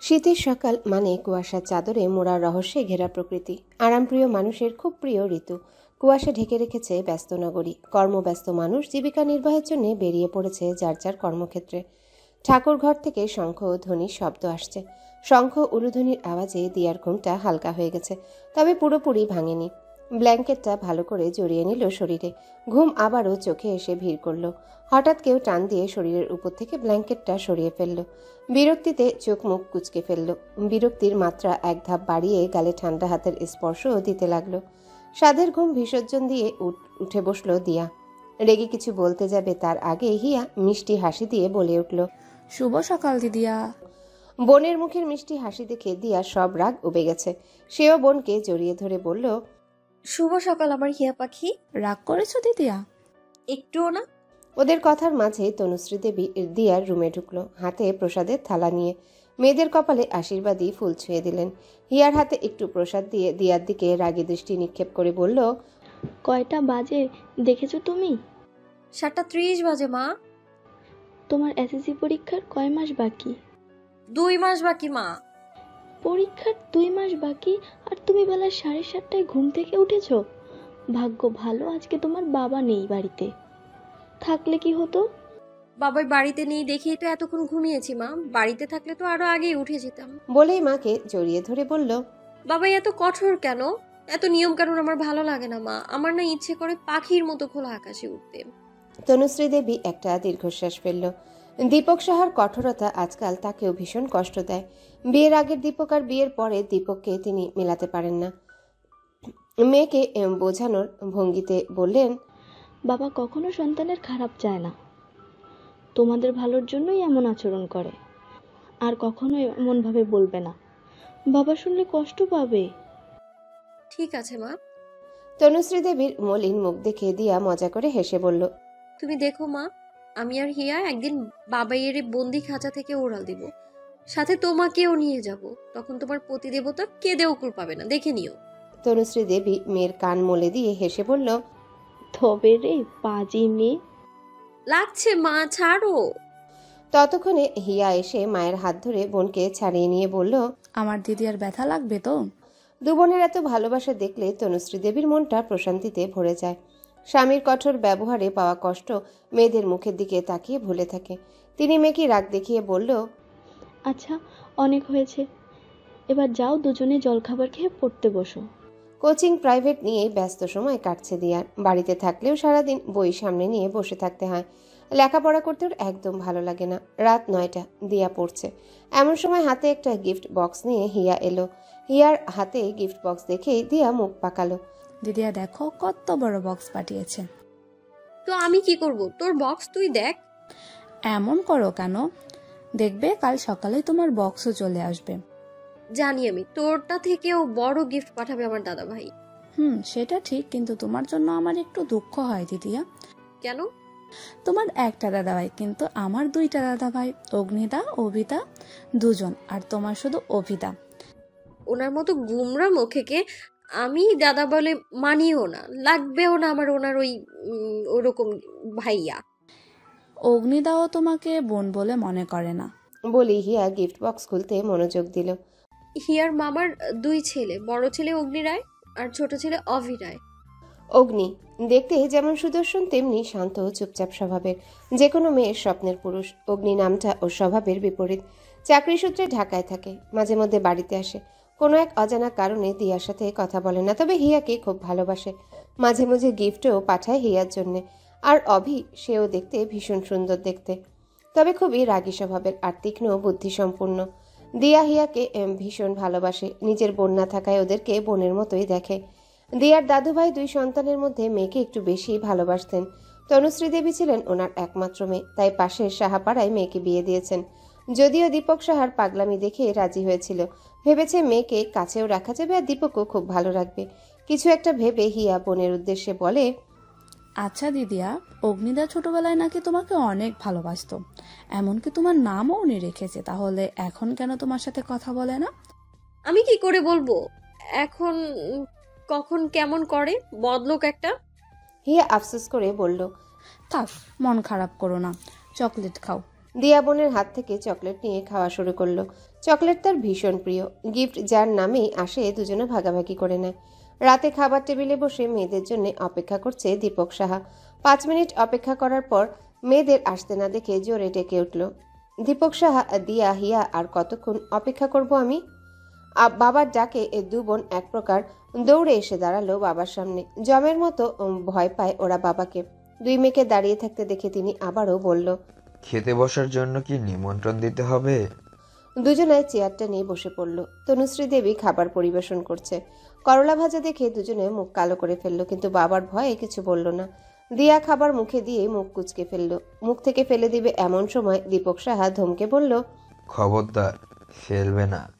শীতের সকাল মানে কুয়াশার চাদরে মোড়া রহস্যে ঘেরা প্রকৃতি। আরামপ্রিয় মানুষের খুব প্রিয় ঋতু। কুয়াশা ঢেকে রেখেছে ব্যস্ত নগরী। কর্মব্যস্ত মানুষ জীবিকা নির্বাহের জন্য বেরিয়ে পড়েছে যার যার কর্মক্ষেত্রে। ঠাকুর ঘর থেকে শঙ্খ ধ্বনির শব্দ আসছে। শঙ্খ উলুধ্বনির আওয়াজে দিয়ার ঘুমটা হালকা হয়ে গেছে, তবে পুরোপুরি ভাঙেনি। ব্ল্যাঙ্কেটটা ভালো করে জড়িয়ে নিল শরীরে। ঘুম আবারও চোখে এসে ভিড় করল। হঠাৎ কেউ টান দিয়ে শরীরের উপর থেকে ব্ল্যাঙ্কেটটা সরিয়ে ফেলল। বিরক্তিতে চোখ মুখ কুচকে ফেলল। বিরক্তির মাত্রা এক ধাপ বাড়িয়ে গালে ঠান্ডা হাতের স্পর্শও দিতে লাগল। সাধের ঘুম বিসর্জন দিয়ে উঠ- উঠে বসল দিয়া। রেগে কিছু বলতে যাবে তার আগে হিয়া মিষ্টি হাসি দিয়ে বলে উঠল শুভ সকাল দিদিয়া। বোনের মুখের মিষ্টি হাসি দেখে দিয়া সব রাগ উবে গেছে। সেও বোনকে জড়িয়ে ধরে বলল শুভ সকাল আমার হিয়া পাখি। রাগ করেছ দিদিয়া? একটুও না। ওদের কথার মাঝে তনুশ্রী দেবী দিয়ার রুমে ঢুকলো হাতে প্রসাদের থালা নিয়ে। মেয়েদের কপালে আশীর্বাদী ফুল ছুঁয়ে দিলেন। হিয়ার হাতে একটু প্রসাদ দিয়ে দিয়ার দিকে রাগী দৃষ্টি নিক্ষেপ করে বলল কয়টা বাজে দেখেছ তুমি? সাতটা ত্রিশ বাজে মা। তোমার এসএসসি পরীক্ষার কয় মাস বাকি? দুই মাস বাকি মা। পরীক্ষার দুই মাস বাকি আর তুমি বেলা সাড়ে সাতটায় ঘুম থেকে উঠেছো? ভাগ্য ভালো আজকে তোমার বাবা নেই বাড়িতে। থাকলে কি হতো? বাবাই বাড়িতে নেই দেখেই তো এতক্ষণ ঘুমিয়েছি মা। বাড়িতে থাকলে তো আরও আগেই উঠে যেতাম। বলেই মাকে জড়িয়ে ধরে বলল বাবাই এত কঠোর কেন? এত নিয়ম কানুন আমার ভালো লাগে না মা। আমার না ইচ্ছে করে পাখির মতো খোলা আকাশে উঠতে। তনুশ্রী দেবী একটা দীর্ঘশ্বাস ফেলল। দীপক সাহার কঠোরতা আজকাল তাকেও ভীষণ কষ্ট দেয়। বিয়ের আগের দীপক আর বিয়ের পরে দীপককে তিনি মেলাতে পারেন না। মেয়েকে বোঝানোর ভঙ্গিতে বললেন বাবা কখনো সন্তানের খারাপ চায় না। তোমাদের ভালোর জন্যই এমন আচরণ করে। আর কখনো এমনভাবে বলবে না। বাবা শুনলে কষ্ট পাবে। ঠিক আছে মা। তনুশ্রী দেবীর মলিন মুখ দেখে দিয়া মজা করে হেসে বলল তুমি দেখো মা আমি আর হিয়া একদিন বাবাইয়ের বন্দি খাঁচা থেকে ওড়াল দিব। সাথে তোমাকেও নিয়ে যাব। তখন তোমার পতিদেবতা কেঁদেও কুল পাবে না। দেখে নিও। তনুশ্রী দেবী মেয়ের কান মলে দিয়ে হেসে বলল তবে রে পাজি মেয়ে। লাগছে মা ছাড়ো। ততক্ষণে হিয়া এসে মায়ের হাত ধরে বোনকে ছাড়িয়ে নিয়ে বলল আমার দিদি আর ব্যথা লাগবে তো? দু বোনের এত ভালোবাসা দেখলে তনুশ্রী দেবীর মনটা প্রশান্তিতে ভরে যায়। স্বামীর কঠোর ব্যবহারে পাওয়া কষ্ট মেয়েদের মুখের দিকে তাকিয়ে ভুলে থাকে। তিনি মেয়েকে রাগ দেখিয়ে বলল আচ্ছা অনেক হয়েছে। এবার যাও দুজনে জলখাবার খেয়ে পড়তে বসো। কোচিং প্রাইভেট নিয়ে ব্যস্ত সময় কাটছে দিয়ার। বাড়িতে থাকলেও সারাদিন বই সামনে নিয়ে বসে থাকতে হয়। লেখাপড়া করতে ওর একদম ভালো লাগে না। রাত নয়টা দিয়া পড়ছে। এমন সময় হাতে একটা গিফট বক্স নিয়ে হিয়া এলো। হিয়ার হাতে গিফট বক্স দেখেই দিয়া মুখ পাকালো। দিদিয়া দেখো কত বড় বক্স পাঠিয়েছে। তো আমি কি করব? তোর বক্স তুই দেখ। এমন করো কেন? দেখবে কাল সকালে তোমার বক্সও চলে আসবে। জানি আমি তোরটা থেকেও বড় গিফট পাঠাবে আমার দাদা ভাই হুম সেটা ঠিক কিন্তু তোমার জন্য আমার একটু দুঃখ হয় দিদিয়া। কেন? তোমার একটা দাদা ভাই কিন্তু আমার দুইটা দাদা ভাই অগ্নিদা অভিদা দুজন আর তোমার শুধু অভিদা। ওনার মতো গুমরা মুখে মুখেকে আমি দাদা বলে মানিও না লাগবেও না আমার ওনার ওই ওরকম ভাইয়া। অগ্নিদাও তোমাকে বোন বলে মনে করে না। বলি হিয়া গিফট বক্স খুলতে মনোযোগ দিল। হিয়ার মামার দুই ছেলে বড় ছেলে অগ্নি রায় আর ছোট ছেলে অভি রায়। অগ্নি দেখতে যেমন সুদর্শন তেমনি শান্ত ও চুপচাপ স্বভাবের। যে কোনো মেয়ের স্বপ্নের পুরুষ। অগ্নি নামটা ও স্বভাবের বিপরীত। চাকরি সূত্রে ঢাকায় থাকে মাঝে মধ্যে বাড়িতে আসে। কোনো এক অজানা কারণে দিয়ার সাথে কথা বলে না, তবে হিয়াকে খুব ভালোবাসে। মাঝে মাঝে গিফটও পাঠায় হিয়ার জন্যে, আর অভি সেও দেখতে ভীষণ সুন্দর দেখতে। তবে খুবই রাগী স্বভাবের আর তীক্ষ্ণ বুদ্ধিসম্পন্ন। দিয়া হিয়াকে ভীষণ ভালোবাসে, নিজের বোন না থাকায় ওদেরকে বোনের মতোই দেখে। দিয়ার দাদুভাই দুই সন্তানের মধ্যে মেয়েকে একটু বেশি ভালোবাসতেন। তনুশ্রী দেবী ছিলেন ওনার একমাত্র মেয়ে, তাই পাশের সাহাপাড়ায় মেয়েকে বিয়ে দিয়েছেন। যদিও দীপক সাহার পাগলামি দেখে রাজি হয়েছিল ভেবেছে মেয়েকে কাছেও রাখা যাবে আর দীপকও খুব ভালো রাখবে। কিছু একটা ভেবে হিয়া বোনের উদ্দেশ্যে বলে আচ্ছা দিদিয়া অগ্নিদা ছোটবেলায় নাকি তোমাকে অনেক ভালোবাসতো। এমনকি তোমার নামও উনি রেখেছে তাহলে এখন কেন তোমার সাথে কথা বলে না? আমি কি করে বলব? এখন কখন কেমন করে? বদলোক একটা। হিয়া আফসোস করে বলল থাক মন খারাপ করো না চকলেট খাও। দিয়া বোনের হাত থেকে চকলেট নিয়ে খাওয়া শুরু করল। চকলেট তার ভীষণ প্রিয়। গিফট যার নামেই আসে, দুজনে ভাগাভাগি করে নেয়। রাতে খাবার টেবিলে বসে মেয়েদের জন্য অপেক্ষা করছে দীপক সাহা। পাঁচ মিনিট অপেক্ষা করার পর মেয়েদের আসতে না দেখে জোরে ডেকে উঠল, দীপক সাহা, দিয়া, হিয়া, আর কতক্ষণ অপেক্ষা করব আমি? বাবার ডাকে এ দু বোন এক প্রকার দৌড়ে এসে দাঁড়াল বাবার সামনে। জমের মতো ভয় পায় ওরা বাবাকে। দুই মেয়েকে দাঁড়িয়ে থাকতে দেখে তিনি আবারও বলল, খেতে বসার জন্য কি নিমন্ত্রণ দিতে হবে? দুজনায় চেয়ারটা নিয়ে বসে পড়ল। তনুশ্রী দেবী খাবার পরিবেশন করছে। করলা ভাজা দেখে দুজনে মুখ কালো করে ফেলল কিন্তু বাবার ভয়ে কিছু বলল না। দিয়া খাবার মুখে দিয়ে মুখ কুচকে ফেলল। মুখ থেকে ফেলে দিবে এমন সময় দীপক সাহা ধমকে বলল খবরদার ফেলবে না।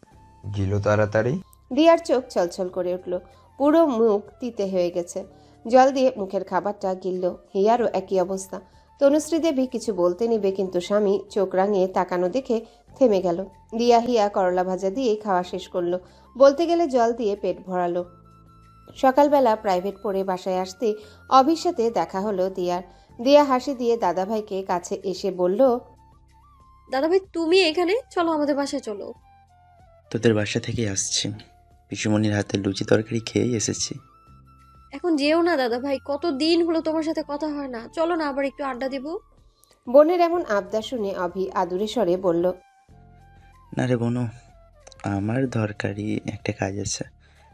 গিলো তাড়াতাড়ি? দিয়ার চোখ ছলছল করে উঠল। পুরো মুখ তিতে হয়ে গেছে। জল দিয়ে মুখের খাবারটা গিলল। হিয়ারও একই অবস্থা। তনুশ্রী দেবী কিছু বলতে নিবে কিন্তু স্বামী চোখ রাঙিয়ে তাকানো দেখে থেমে গেল। দিয়া হিয়া করলা ভাজা দিয়ে খাওয়া শেষ করল। বলতে গেলে জল দিয়ে পেট ভরালো। সকালবেলা প্রাইভেট পড়ে বাসায় আসতে অভির সাথে দেখা হলো দিয়ার। দিয়া হাসি দিয়ে দাদাভাইকে কাছে এসে বলল দাদাভাই তুমি এখানে? চলো আমাদের বাসায় চলো। তোদের বাসা থেকে আসছি। পিসুমণির হাতে লুচি তরকারি খেয়েই এসেছি। এখন যেও না দাদাভাই কত দিন হলো তোমার সাথে কথা হয় না। চলো না আবার একটু আড্ডা দিব। বোনের এমন আবদার শুনে অভি আদুরে স্বরে বলল না রে বোনো আমার দরকারি একটা কাজ আছে।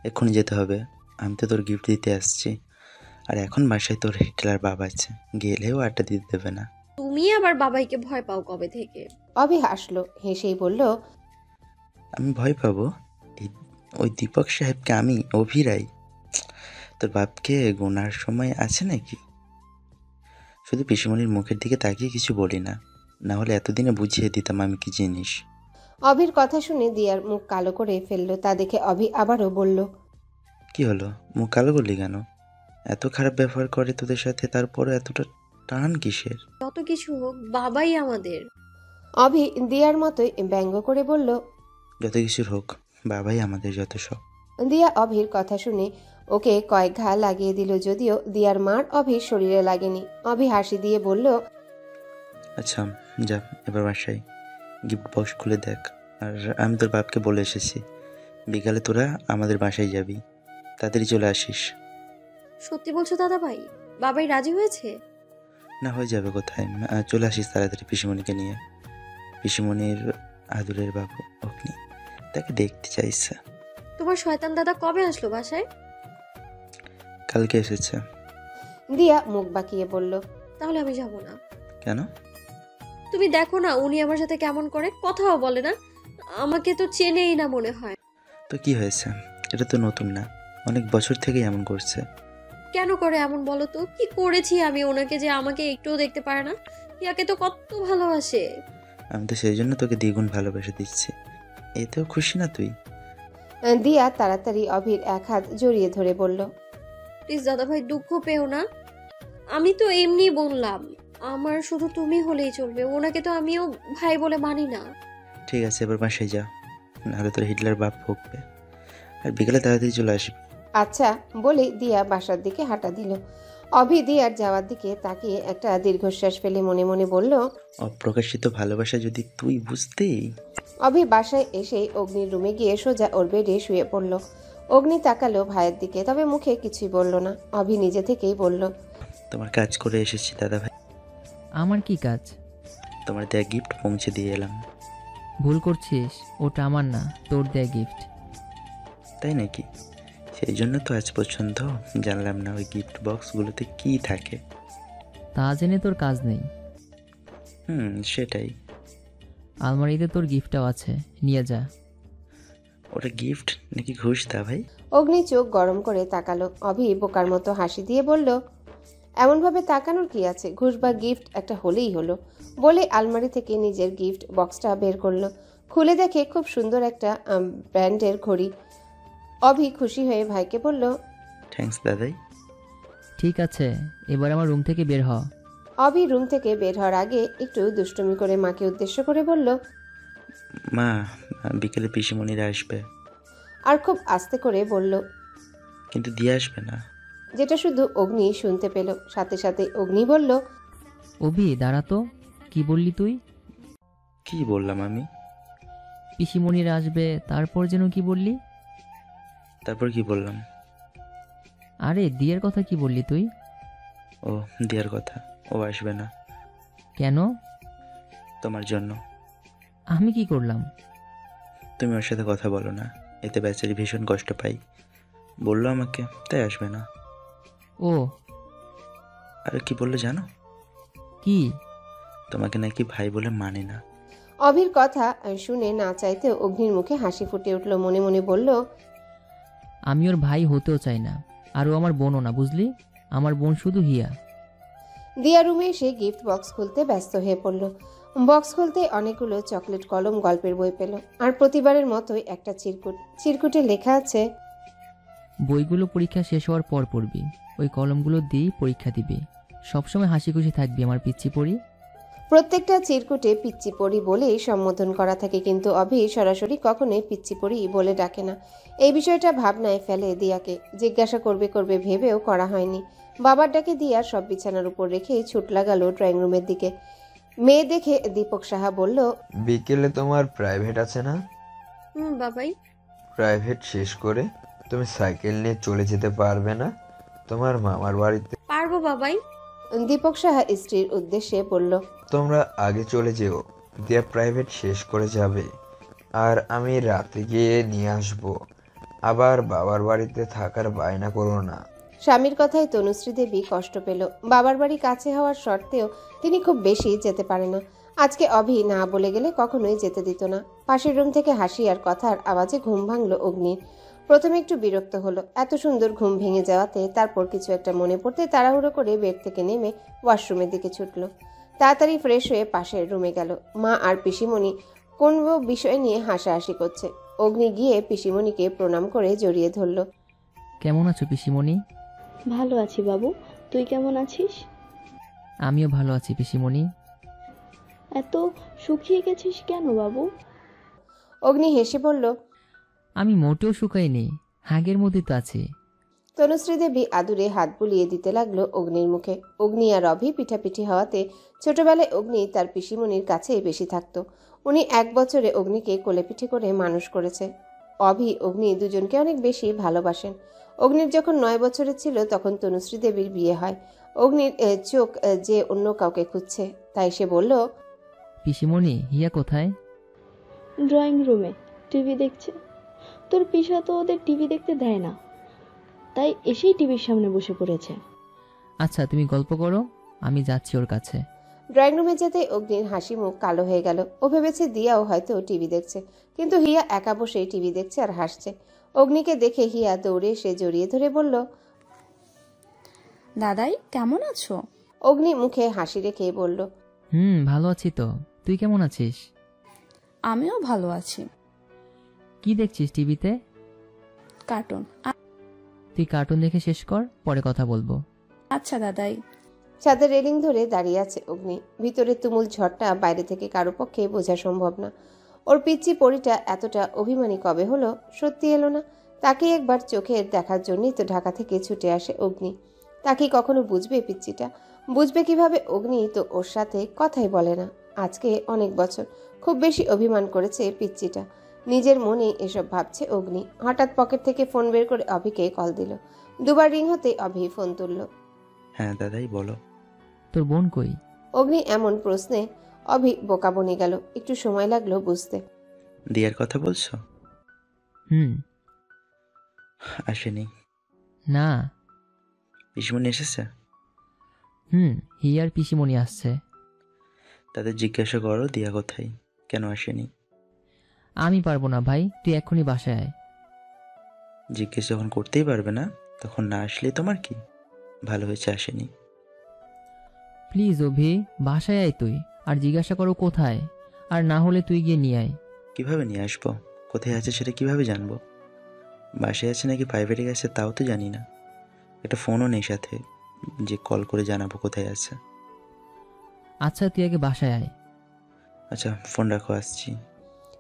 এক্ষুনি যেতে হবে। আমি তো তোর গিফট দিতে আসছি। আর এখন বাসায় তোর হিটলার বাবা আছে। গেলেও আড্ডা দিতে দেবে না। তুমি আবার বাবাইকে ভয় পাও কবে থেকে? অভি হাসলো হেসেই বলল আমি ভয় পাবো? এই ওই দীপক সাহেবকে আমি অভিরাই তোর বাপকে গোনার সময় আছে নাকি? শুধু পিসুমণির মুখের দিকে তাকিয়ে কিছু বলি না। না হলে এতদিনে বুঝিয়ে দিতাম আমি কি জিনিস। অভির কথা শুনে দিয়ার মুখ কালো করে ফেলল। তা দেখে অভি আবারও বলল কি হলো? মুখ কালো করলি কেন? এত খারাপ ব্যবহার করে তোদের সাথে তারপরে এতটা টান কিসের? যত কিছু হোক বাবাই আমাদের। অভি দিয়ার মতোই ব্যঙ্গ করে বলল যত কিছুর হোক বাবাই আমাদের যত সব। দিয়া অভির কথা শুনে ওকে কয়েক ঘা লাগিয়ে দিল যদিও দিয়ার মার অভির শরীরে লাগেনি। অভি হাসি দিয়ে বলল আচ্ছা যা এবার বাসায়। গিফট বক্স খুলে দেখ। আর আমি তোর বাপকে বলে এসেছি বিকালে তোরা আমাদের বাসায় যাবি। তাড়াতাড়ি চলে আসিস। সত্যি বলছো দাদা ভাই বাবাই রাজি হয়েছে? না হয়ে যাবে কোথায়? আহ, চলে আসিস তাড়াতাড়ি পিসিমণিকে নিয়ে। পিসিমণির আদুরের বাবু অগ্নি তাকে দেখতে চাইছে তোমার শয়তান দাদা কবে আসলো বাসায়? কালকে এসেছে। দিয়া মুখ বাঁকিয়ে বলল তাহলে আমি যাব না। কেন? তুমি দেখো না উনি আমার সাথে কেমন করে কথাও বলে না। আমাকে তো চেনেই না মনে হয়। তো কি হয়েছে? এটা তো নতুন না। অনেক বছর থেকেই এমন করছে। কেন করে এমন বলো তো? কি করেছি আমি? ওনাকে যে আমাকে একটুও দেখতে পারে না? ইয়াকে তো কত ভালোবাসে। আমি তো সেই জন্য তোকে দ্বিগুণ ভালোবেসে দিচ্ছি। এতেও খুশি না তুই? দিয়া তাড়াতাড়ি অভির এক হাত জড়িয়ে ধরে বলল প্লিজ দাদাভাই দুঃখ পেও না। আমি তো এমনি বললাম। আমার শুধু তুমি হলেই চলবে। ওনাকে তো আমিও ভাই বলে মানি না। ঠিক আছে এবার বাসায় যা। নাহলে তোর হিটলার বাপ ভুগবে। আর বিকেলে তাড়াতাড়ি চলে আসবি। আচ্ছা বলে দিয়া বাসার দিকে হাঁটা দিল। অভি দিয়ার যাওয়ার দিকে তাকিয়ে একটা দীর্ঘশ্বাস ফেলে মনে মনে বলল অপ্রকাশিত ভালোবাসা যদি তুই বুঝতেই। অভি বাসায় এসেই অগ্নির রুমে গিয়ে সোজা ওর বেডে শুয়ে পড়ল। অগ্নি তাকালো ভাইয়ের দিকে তবে মুখে কিছুই বলল না। অভি নিজে থেকেই বলল তোমার কাজ করে এসেছি দাদা ভাই আমার কি কাজ? তোমার দেয়া গিফট পৌঁছে দিয়ে এলাম। ভুল করছিস? ওটা আমার না তোর দেয়া গিফট তাই নাকি? সেই জন্য তো আজ পর্যন্ত জানলাম না ওই গিফট বক্সগুলোতে কি থাকে। তা জেনে তোর কাজ নেই। হুম সেটাই। আলমারিতে তোর গিফটটাও আছে। নিয়ে যা। ওটা গিফট নাকি ঘুষ দা ভাই? অগ্নি চোখ গরম করে তাকালো। অভি বোকার মতো হাসি দিয়ে বলল এমনভাবে তাকানোর কি আছে? ঘুষ বা গিফট একটা হলেই হলো। বলে আলমারি থেকে নিজের গিফট বক্সটা বের করল। খুলে দেখে খুব সুন্দর একটা ব্র্যান্ডের ঘড়ি। অভি খুশি হয়ে ভাইকে বলল থ্যাঙ্কস দাদাই। ঠিক আছে এবার আমার রুম থেকে বের হ। অভি রুম থেকে বের হওয়ার আগে একটু দুষ্টুমি করে মাকে উদ্দেশ্য করে বলল মা বিকেলে পিসিমণিরা আসবে। আর খুব আস্তে করে বলল কিন্তু দিয়ে আসবে না। যেটা শুধু অগ্নি শুনতে পেল। সাথে সাথে অগ্নি বলল অভি দাঁড়া তো কি বললি তুই? কি বললাম আমি? পিসিমণিরা আসবে তারপর যেন কি বললি? তারপর কি বললাম? আরে দিয়ের কথা কি বললি তুই? ও দেওয়ার কথা ও আসবে না। কেন? তোমার জন্য। আমি কি করলাম? তুমি ওর সাথে কথা বলো না এতে বেচারি ভীষণ কষ্ট পাই। বলল আমাকে তাই আসবে না। ও। আর কি বলল জানো? কি? তোমাকে নাকি ভাই বলে মানে না। অভির কথা শুনে না চাইতেও অগ্নির মুখে হাসি ফুটে উঠল মনে মনে বলল আমি ওর ভাই হতেও চাই না আর ও আমার বোনও না বুঝলি? আমার বোন শুধু হিয়া। দিয়া রুমে এসে গিফট বক্স খুলতে ব্যস্ত হয়ে পড়ল। বক্স খুলতে অনেকগুলো চকলেট কলম গল্পের বই পেল আর প্রতিবারের মতোই একটা চিরকুট চিরকুটে লেখা আছে বইগুলো পরীক্ষা শেষ হওয়ার পর পড়বি। ওই কলমগুলো দিয়েই পরীক্ষা দিবি। সবসময় হাসি খুশি থাকবি আমার পিচ্ছি পড়ি প্রত্যেকটা চিরকুটে পিচ্চি পড়ি বলেই সম্বোধন করা থাকে কিন্তু অভি সরাসরি কখনোই পিচ্চি পড়ি বলে ডাকে না। এই বিষয়টা ভাবনায় ফেলে দিয়াকে। জিজ্ঞাসা করবে করবে ভেবেও করা হয়নি। বাবার ডাকে দিয়া সব বিছানার উপর রেখেই ছুট লাগালো ড্রয়িং রুমের দিকে। মেয়ে দেখে দীপক সাহা বলল বিকেলে তোমার প্রাইভেট আছে না? হুম বাবাই। প্রাইভেট শেষ করে তুমি সাইকেল নিয়ে চলে যেতে পারবে না? তোমার মামার বাড়িতে পারব বাবাই। দীপক সাহা স্ত্রীর উদ্দেশ্যে বলল তোমরা আগে চলে যেও দিয়া প্রাইভেট শেষ করে যাবে। আর আমি রাতে গিয়ে নিয়ে আসব। আবার বাবার বাড়িতে থাকার বায়না করো না। স্বামীর কথায় তনুশ্রী দেবী কষ্ট পেল। বাবার বাড়ি কাছে হওয়ার সত্ত্বেও তিনি খুব বেশি যেতে পারে না। আজকে অভি না বলে গেলে কখনোই যেতে দিত না। পাশের রুম থেকে হাসি আর কথার আওয়াজে ঘুম ভাঙলো অগ্নির। প্রথমে একটু বিরক্ত হলো। এত সুন্দর ঘুম ভেঙে যাওয়াতে তারপর কিছু একটা মনে পড়তে তাড়াহুড়ো করে বেড থেকে নেমে ওয়াশরুমের দিকে ছুটলো। তাড়াতাড়ি ফ্রেশ হয়ে পাশের রুমে গেল। মা আর পিসিমণি কোন বিষয় নিয়ে হাসাহাসি করছে। অগ্নি গিয়ে পিসিমণিকে প্রণাম করে জড়িয়ে ধরল। কেমন আছো পিসিমণি? ভালো আছি বাবু। তুই কেমন আছিস? আমিও ভালো আছি পিসিমণি। এত শুকিয়ে গেছিস কেন বাবু? অগ্নি হেসে বলল আমি মোটেও শুকাইনি হাগের মধ্যে তো আছি। তনুশ্রী দেবী আদুরে হাত বুলিয়ে দিতে লাগল অগ্নির মুখে। অগ্নি আর অভি পিঠাপিঠি হওয়াতে ছোটবেলায় অগ্নি তার পিসিমণির কাছেই বেশি থাকতো। উনি এক বছরে অগ্নিকে কোলেপিঠি করে মানুষ করেছে। অভি অগ্নি দুজনকে অনেক বেশি ভালোবাসেন। অগ্নির যখন নয় বছরের ছিল তখন তনুশ্রী দেবীর বিয়ে হয়। অগ্নির চোখ যে অন্য কাউকে খুঁজছে তাই সে বলল পিসিমণি হিয়া কোথায়? ড্রয়িং রুমে টিভি দেখছে। তোর পিসা তো ওদের টিভি দেখতে দেয় না। তাই এসেই টিভির সামনে বসে পড়েছে। আচ্ছা তুমি গল্প করো আমি যাচ্ছি ওর কাছে। ড্রয়িং রুমে যেতে অগ্নির হাসি মুখ কালো হয়ে গেল। ও ভেবেছে দিয়াও হয়তো টিভি দেখছে কিন্তু হিয়া একা বসেই টিভি দেখছে আর হাসছে। অগ্নিকে দেখে হিয়া দৌড়ে এসে জড়িয়ে ধরে বলল দাদাই কেমন আছো? অগ্নি মুখে হাসি রেখে বলল হুম ভালো আছি তো। তুই কেমন আছিস? আমিও ভালো আছি। কি দেখছিস টিভিতে? কার্টুন। তুই কার্টুন দেখে শেষ কর পরে কথা বলব। আচ্ছা দাদাই। ছাদের রেলিং ধরে দাঁড়িয়ে আছে অগ্নি। ভিতরে তুমুল ঝড়টা বাইরে থেকে কারও পক্ষে বোঝা সম্ভব না। ওর পিচ্ছি পরিটা এতটা অভিমানী কবে হলো সত্যি এলো না। তাকে একবার চোখের দেখার জন্যই তো ঢাকা থেকে ছুটে আসে অগ্নি। তাকে কখনো বুঝবে পিচ্চিটা? বুঝবে কীভাবে অগ্নি তো ওর সাথে কথাই বলে না। আজকে অনেক বছর খুব বেশি অভিমান করেছে পিচ্চিটা। নিজের মনেই এসব ভাবছে অগ্নি। হঠাৎ পকেট থেকে ফোন বের করে অভিকে কল দিল। দুবার রিং হতে অভি ফোন তুলল। হ্যাঁ দাদাই বলো। তোর বোন কই? অগ্নি এমন প্রশ্নে অভি বোকা বনে গেল। একটু সময় লাগল বুঝতে। দিয়ার কথা বলছো? হুম। আসেনি। না। পিসমণি এসেছে? হুম হিয়ার পিসিমণি আসছে। তাদের জিজ্ঞাসা করো দিয়া কোথায়? কেন আসেনি? আমি পারব না ভাই তুই এক্ষুনি বাসায় আয়। জিজ্ঞেস যখন করতেই পারবে না তখন না আসলে তোমার কি? ভালো হয়েছে আসেনি। প্লিজ অভি বাসায় আয় তুই আর জিজ্ঞাসা করো কোথায় আর না হলে তুই গিয়ে নিয়ে আয়। কীভাবে নিয়ে আসব? কোথায় আছে সেটা কীভাবে জানব? বাসায় আছে নাকি প্রাইভেটে গেছে তাও তো জানি না। একটা ফোনও নেই সাথে যে কল করে জানাব কোথায় আছে। আচ্ছা তুই আগে বাসায় আয়। আচ্ছা ফোন রাখো আসছি।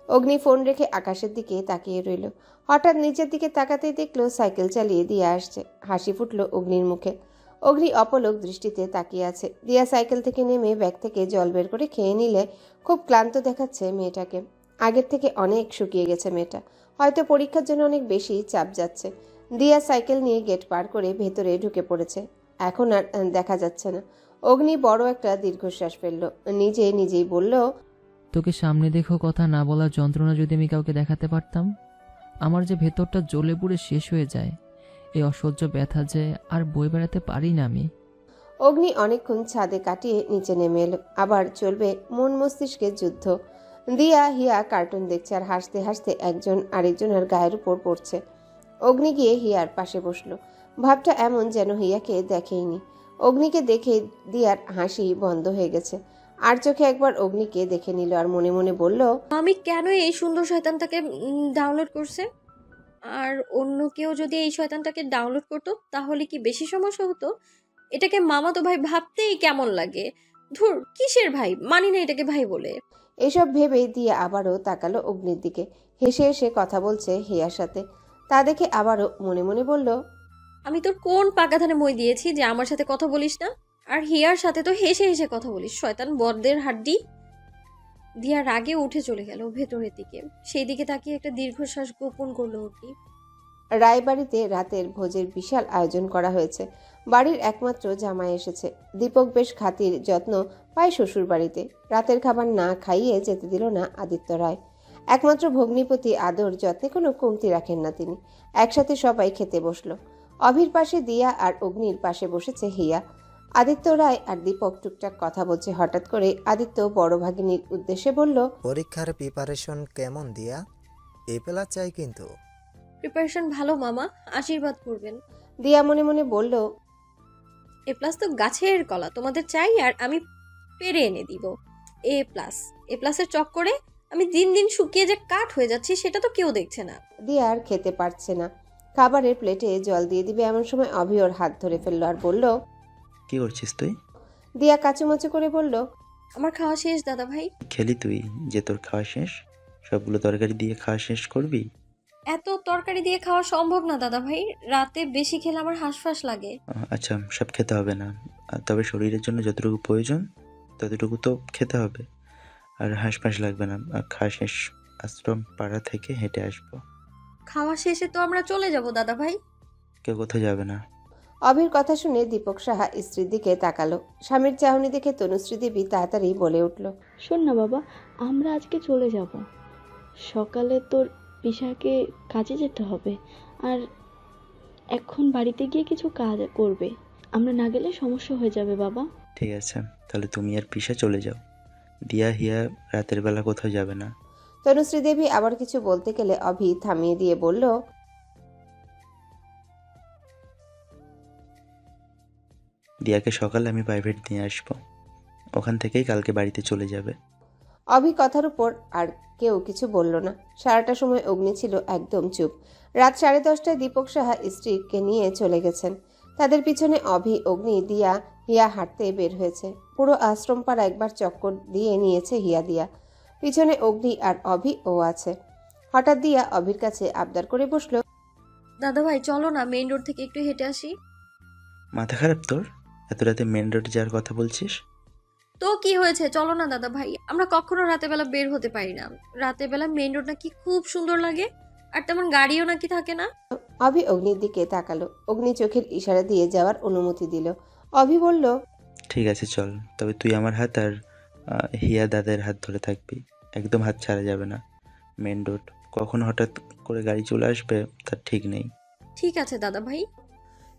অগ্নি ফোন রেখে আকাশের দিকে তাকিয়ে রইল। হঠাৎ নিচের দিকে তাকাতেই দেখল সাইকেল চালিয়ে দিয়ে আসছে। হাসি ফুটলো অগ্নির মুখে। অগ্নি অপলক দৃষ্টিতে তাকিয়ে আছে। দিয়া সাইকেল থেকে নেমে ব্যাগ থেকে জল বের করে খেয়ে নিলে খুব ক্লান্ত দেখাচ্ছে মেয়েটাকে। আগের থেকে অনেক শুকিয়ে গেছে মেয়েটা। হয়তো পরীক্ষার জন্য অনেক বেশি চাপ যাচ্ছে। দিয়া সাইকেল নিয়ে গেট পার করে ভেতরে ঢুকে পড়েছে। এখন আর দেখা যাচ্ছে না। অগ্নি বড় একটা দীর্ঘশ্বাস ফেলল। নিজে নিজেই বলল তোকে সামনে দেখো কথা না বলার যন্ত্রণা যদি আমি কাউকে দেখাতে পারতাম, আমার যে ভেতরটা জ্বলে পুড়ে শেষ হয়ে যায়, এই অসহ্য ব্যথা যে আর বই বেড়াতে পারি না আমি। অগ্নি অনেকক্ষণ ছাদে কাটিয়ে নিচে নেমে এলো। আবার চলবে মন মস্তিষ্কের যুদ্ধ। দিয়া হিয়া কার্টুন দেখছে আর হাসতে হাসতে একজন আরেকজনের গায়ের উপর পড়ছে। অগ্নি গিয়ে হিয়ার পাশে বসল। ভাবটা এমন যেন হিয়াকে দেখেইনি। অগ্নিকে দেখে দিয়ার হাসি বন্ধ হয়ে গেছে। আর চোখে একবার অগ্নিকে দেখে নিল আর মনে মনে বলল আমি কেন এই সুন্দর শয়তানটাকে ডাউনলোড করছে? আর অন্য কেউ যদি এই শয়তানটাকে ডাউনলোড করতো তাহলে কি বেশি সমস্যা হতো? এটাকে মামাতো ভাই ভাবতেই কেমন লাগে? ধুর কিসের ভাই? মানি না এটাকে ভাই বলে। এসব ভেবেই দিয়ে আবারও তাকালো অগ্নির দিকে। হেসে হেসে কথা বলছে হেয়ার সাথে। তা দেখে আবারও মনে মনে বলল আমি তোর কোন পাকা ধানে মই দিয়েছি যে আমার সাথে কথা বলিস না? আর হিয়ার সাথে তো হেসে হেসে কথা বলিস, শয়তান বদ্দের হাড্ডি। দিয়া রাগে উঠে চলে গেল ভেতরের দিকে। সেই দিকে তাকিয়ে একটা দীর্ঘশ্বাস গোপন করল অগ্নি। রায়বাড়িতে রাতের ভোজের বিশাল আয়োজন করা হয়েছে। বাড়ির একমাত্র জামাই এসেছে। দীপক বেশ খাতির, যত্ন পায় শ্বশুর বাড়িতে রাতের খাবার না খাইয়ে যেতে দিল না আদিত্য রায়। একমাত্র ভগ্নিপতি আদর যত্নে কোনো কমতি রাখেন না তিনি। একসাথে সবাই খেতে বসল। অভির পাশে দিয়া আর অগ্নির পাশে বসেছে হিয়া। আদিত্য রায় আর দীপক টুকটাক কথা বলছে হঠাৎ করে আদিত্য বড় ভাগিনীর উদ্দেশ্যে বলল পরীক্ষার প্রিপারেশন কেমন দিয়া? এ পেলা চাই কিন্তু। প্রিপারেশন ভালো মামা। আশীর্বাদ করবেন। দিয়া মনে মনে বলল এ প্লাস তো গাছের কলা। তোমাদের চাই আর আমি পেরে এনে দিব। এ প্লাস এ প্লাসের চক্করে আমি দিন দিন শুকিয়ে যে কাঠ হয়ে যাচ্ছি সেটা তো কেউ দেখছে না। দিয়া আর খেতে পারছে না। খাবারের প্লেটে জল দিয়ে দিবে এমন সময় অভি ওর হাত ধরে ফেলল আর বলল কি করছিস তুই? দিয়া কাচুমাচু করে বলল আমার খাওয়া শেষ দাদা ভাই। খেলি তুই যে তোর খাওয়া শেষ? সবগুলো তরকারি দিয়ে খাওয়া শেষ করবি? এত তরকারি দিয়ে খাওয়া সম্ভব না দাদা ভাই। রাতে বেশি খেলে আমার হাঁসফাঁস লাগে। আচ্ছা সব খেতে হবে না। আর তবে শরীরের জন্য যতটুকু প্রয়োজন ততটুকু তো খেতে হবে। আর হাঁসফাঁস লাগবে না। আর খাওয়া শেষ আশ্রম পাড়া থেকে হেঁটে আসব। খাওয়া শেষে তো আমরা চলে যাব দাদা ভাই। কেউ কোথাও যাবে না। অভির কথা শুনে দীপক সাহা স্ত্রীর দিকে তাকালো। স্বামীর চাহনি দেখে তনুশ্রী দেবী তাড়াতাড়ি বলে উঠল শোন না বাবা আমরা আজকে চলে যাব। সকালে তোর পিসাকে কাজে যেতে হবে আর এখন বাড়িতে গিয়ে কিছু কাজ করবে। আমরা না গেলে সমস্যা হয়ে যাবে বাবা। ঠিক আছে তাহলে তুমি আর পিসা চলে যাও। দিয়া হিয়া রাতের বেলা কোথাও যাবে না। তনুশ্রী দেবী আবার কিছু বলতে গেলে অভি থামিয়ে দিয়ে বলল দিয়াকে সকালে আমি প্রাইভেট নিয়ে আসব। ওখান থেকেই কালকে বাড়িতে চলে যাবে। অভি কথার উপর আর কেউ কিছু বলল না। সারাটা সময় অগ্নি ছিল একদম চুপ। রাত সাড়ে দশটায় দীপক সাহা স্ত্রীকে নিয়ে চলে গেছেন। তাদের পিছনে অভি অগ্নি দিয়া হিয়া হাঁটতে বের হয়েছে। পুরো আশ্রম পাড়া একবার চক্কর দিয়ে নিয়েছে হিয়া দিয়া। পিছনে অগ্নি আর অভি ও আছে। হঠাৎ দিয়া অভির কাছে আবদার করে বসল দাদা ভাই চলো না মেইন রোড থেকে একটু হেঁটে আসি। মাথা খারাপ তোর? এত রাতে মেন রোডে যাওয়ার কথা বলছিস? তো কি হয়েছে? চলো না দাদা ভাই আমরা কখনো রাতে বেলা বের হতে পারি না। রাতে বেলা মেইন রোড নাকি খুব সুন্দর লাগে আর তেমন গাড়িও নাকি থাকে না। অভি অগ্নির দিকে তাকালো। অগ্নি চোখের ইশারা দিয়ে যাওয়ার অনুমতি দিল। অভি বলল ঠিক আছে চল। তবে তুই আমার হাত আর আহ, হিয়া দাদের হাত ধরে থাকবি। একদম হাত ছাড়া যাবে না। মেন রোড কখন হঠাৎ করে গাড়ি চলে আসবে তার ঠিক নেই। ঠিক আছে দাদা ভাই।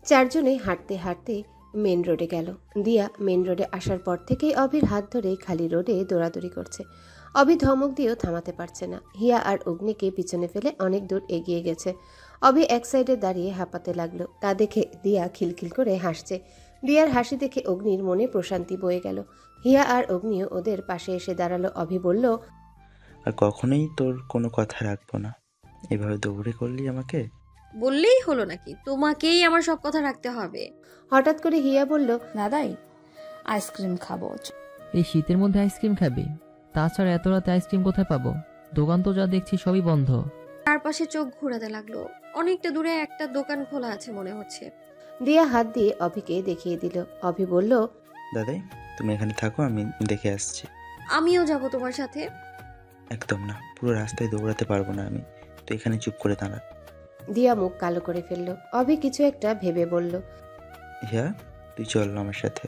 চারজনে হাঁটতে হাঁটতে মেন রোডে গেল। দিয়া মেন রোডে আসার পর থেকেই অভির হাত ধরে খালি রোডে দৌড়াদৌড়ি করছে। অভি ধমক দিয়েও থামাতে পারছে না। হিয়া আর অগ্নিকে পিছনে ফেলে অনেক দূর এগিয়ে গেছে। অভি এক সাইডে দাঁড়িয়ে হাঁপাতে লাগল। তা দেখে দিয়া খিলখিল করে হাসছে। দিয়ার হাসি দেখে অগ্নির মনে প্রশান্তি বয়ে গেল। হিয়া আর অগ্নিও ওদের পাশে এসে দাঁড়াল। অভি বলল, আর কখনোই তোর কোনো কথা রাখব না। এভাবে দৌড়ে করলি আমাকে? বললেই হলো নাকি? তোমাকেই আমার সব কথা রাখতে হবে। হঠাৎ করে হিয়া বলল দাদাই আইসক্রিম খাব। এই শীতের মধ্যে আইসক্রিম খাবে? তাছাড়া এত রাতে আইসক্রিম কোথায় পাবো? দোকান তো যা দেখছি সবই বন্ধ। চারপাশে চোখ ঘোরাতে লাগল। অনেকটা দূরে একটা দোকান খোলা আছে মনে হচ্ছে। দিয়া হাত দিয়ে অভিকে দেখিয়ে দিল। অভি বলল দাদাই তুমি এখানে থাকো আমি দেখে আসছি। আমিও যাব তোমার সাথে। একদম না পুরো রাস্তায় দৌড়াতে পারব না আমি। তো এখানে চুপ করে দাঁড়া দিয়া মুখ কালো করে ফেলল। অভি কিছু একটা ভেবে বলল হিয়া তুই চল আমার সাথে।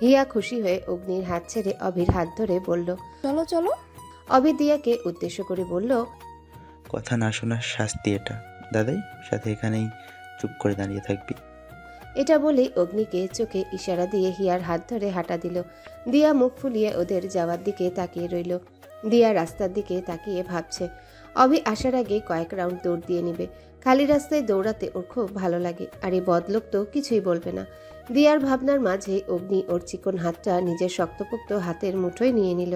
হিয়া খুশি হয়ে অগ্নির হাত ছেড়ে অভির হাত ধরে বলল চলো চলো। অভি দিয়াকে উদ্দেশ্য করে বলল কথা না শোনার শাস্তি এটা। দাদাই সাথে এখানেই চুপ করে দাঁড়িয়ে থাকবি। এটা বলেই অগ্নিকে চোখে ইশারা দিয়ে হিয়ার হাত ধরে হাঁটা দিল। দিয়া মুখ ফুলিয়ে ওদের যাওয়ার দিকে তাকিয়ে রইল। দিয়া রাস্তার দিকে তাকিয়ে ভাবছে। অভি আসার আগে কয়েক রাউন্ড দৌড় দিয়ে নিবে। খালি রাস্তায় দৌড়াতে ওর খুব ভালো লাগে, আর এই বদলোক তো কিছুই বলবে না। দিয়ার ভাবনার মাঝে অগ্নি ওর চিকন হাতটা নিজের শক্তপোক্ত হাতের মুঠোয় নিয়ে নিল।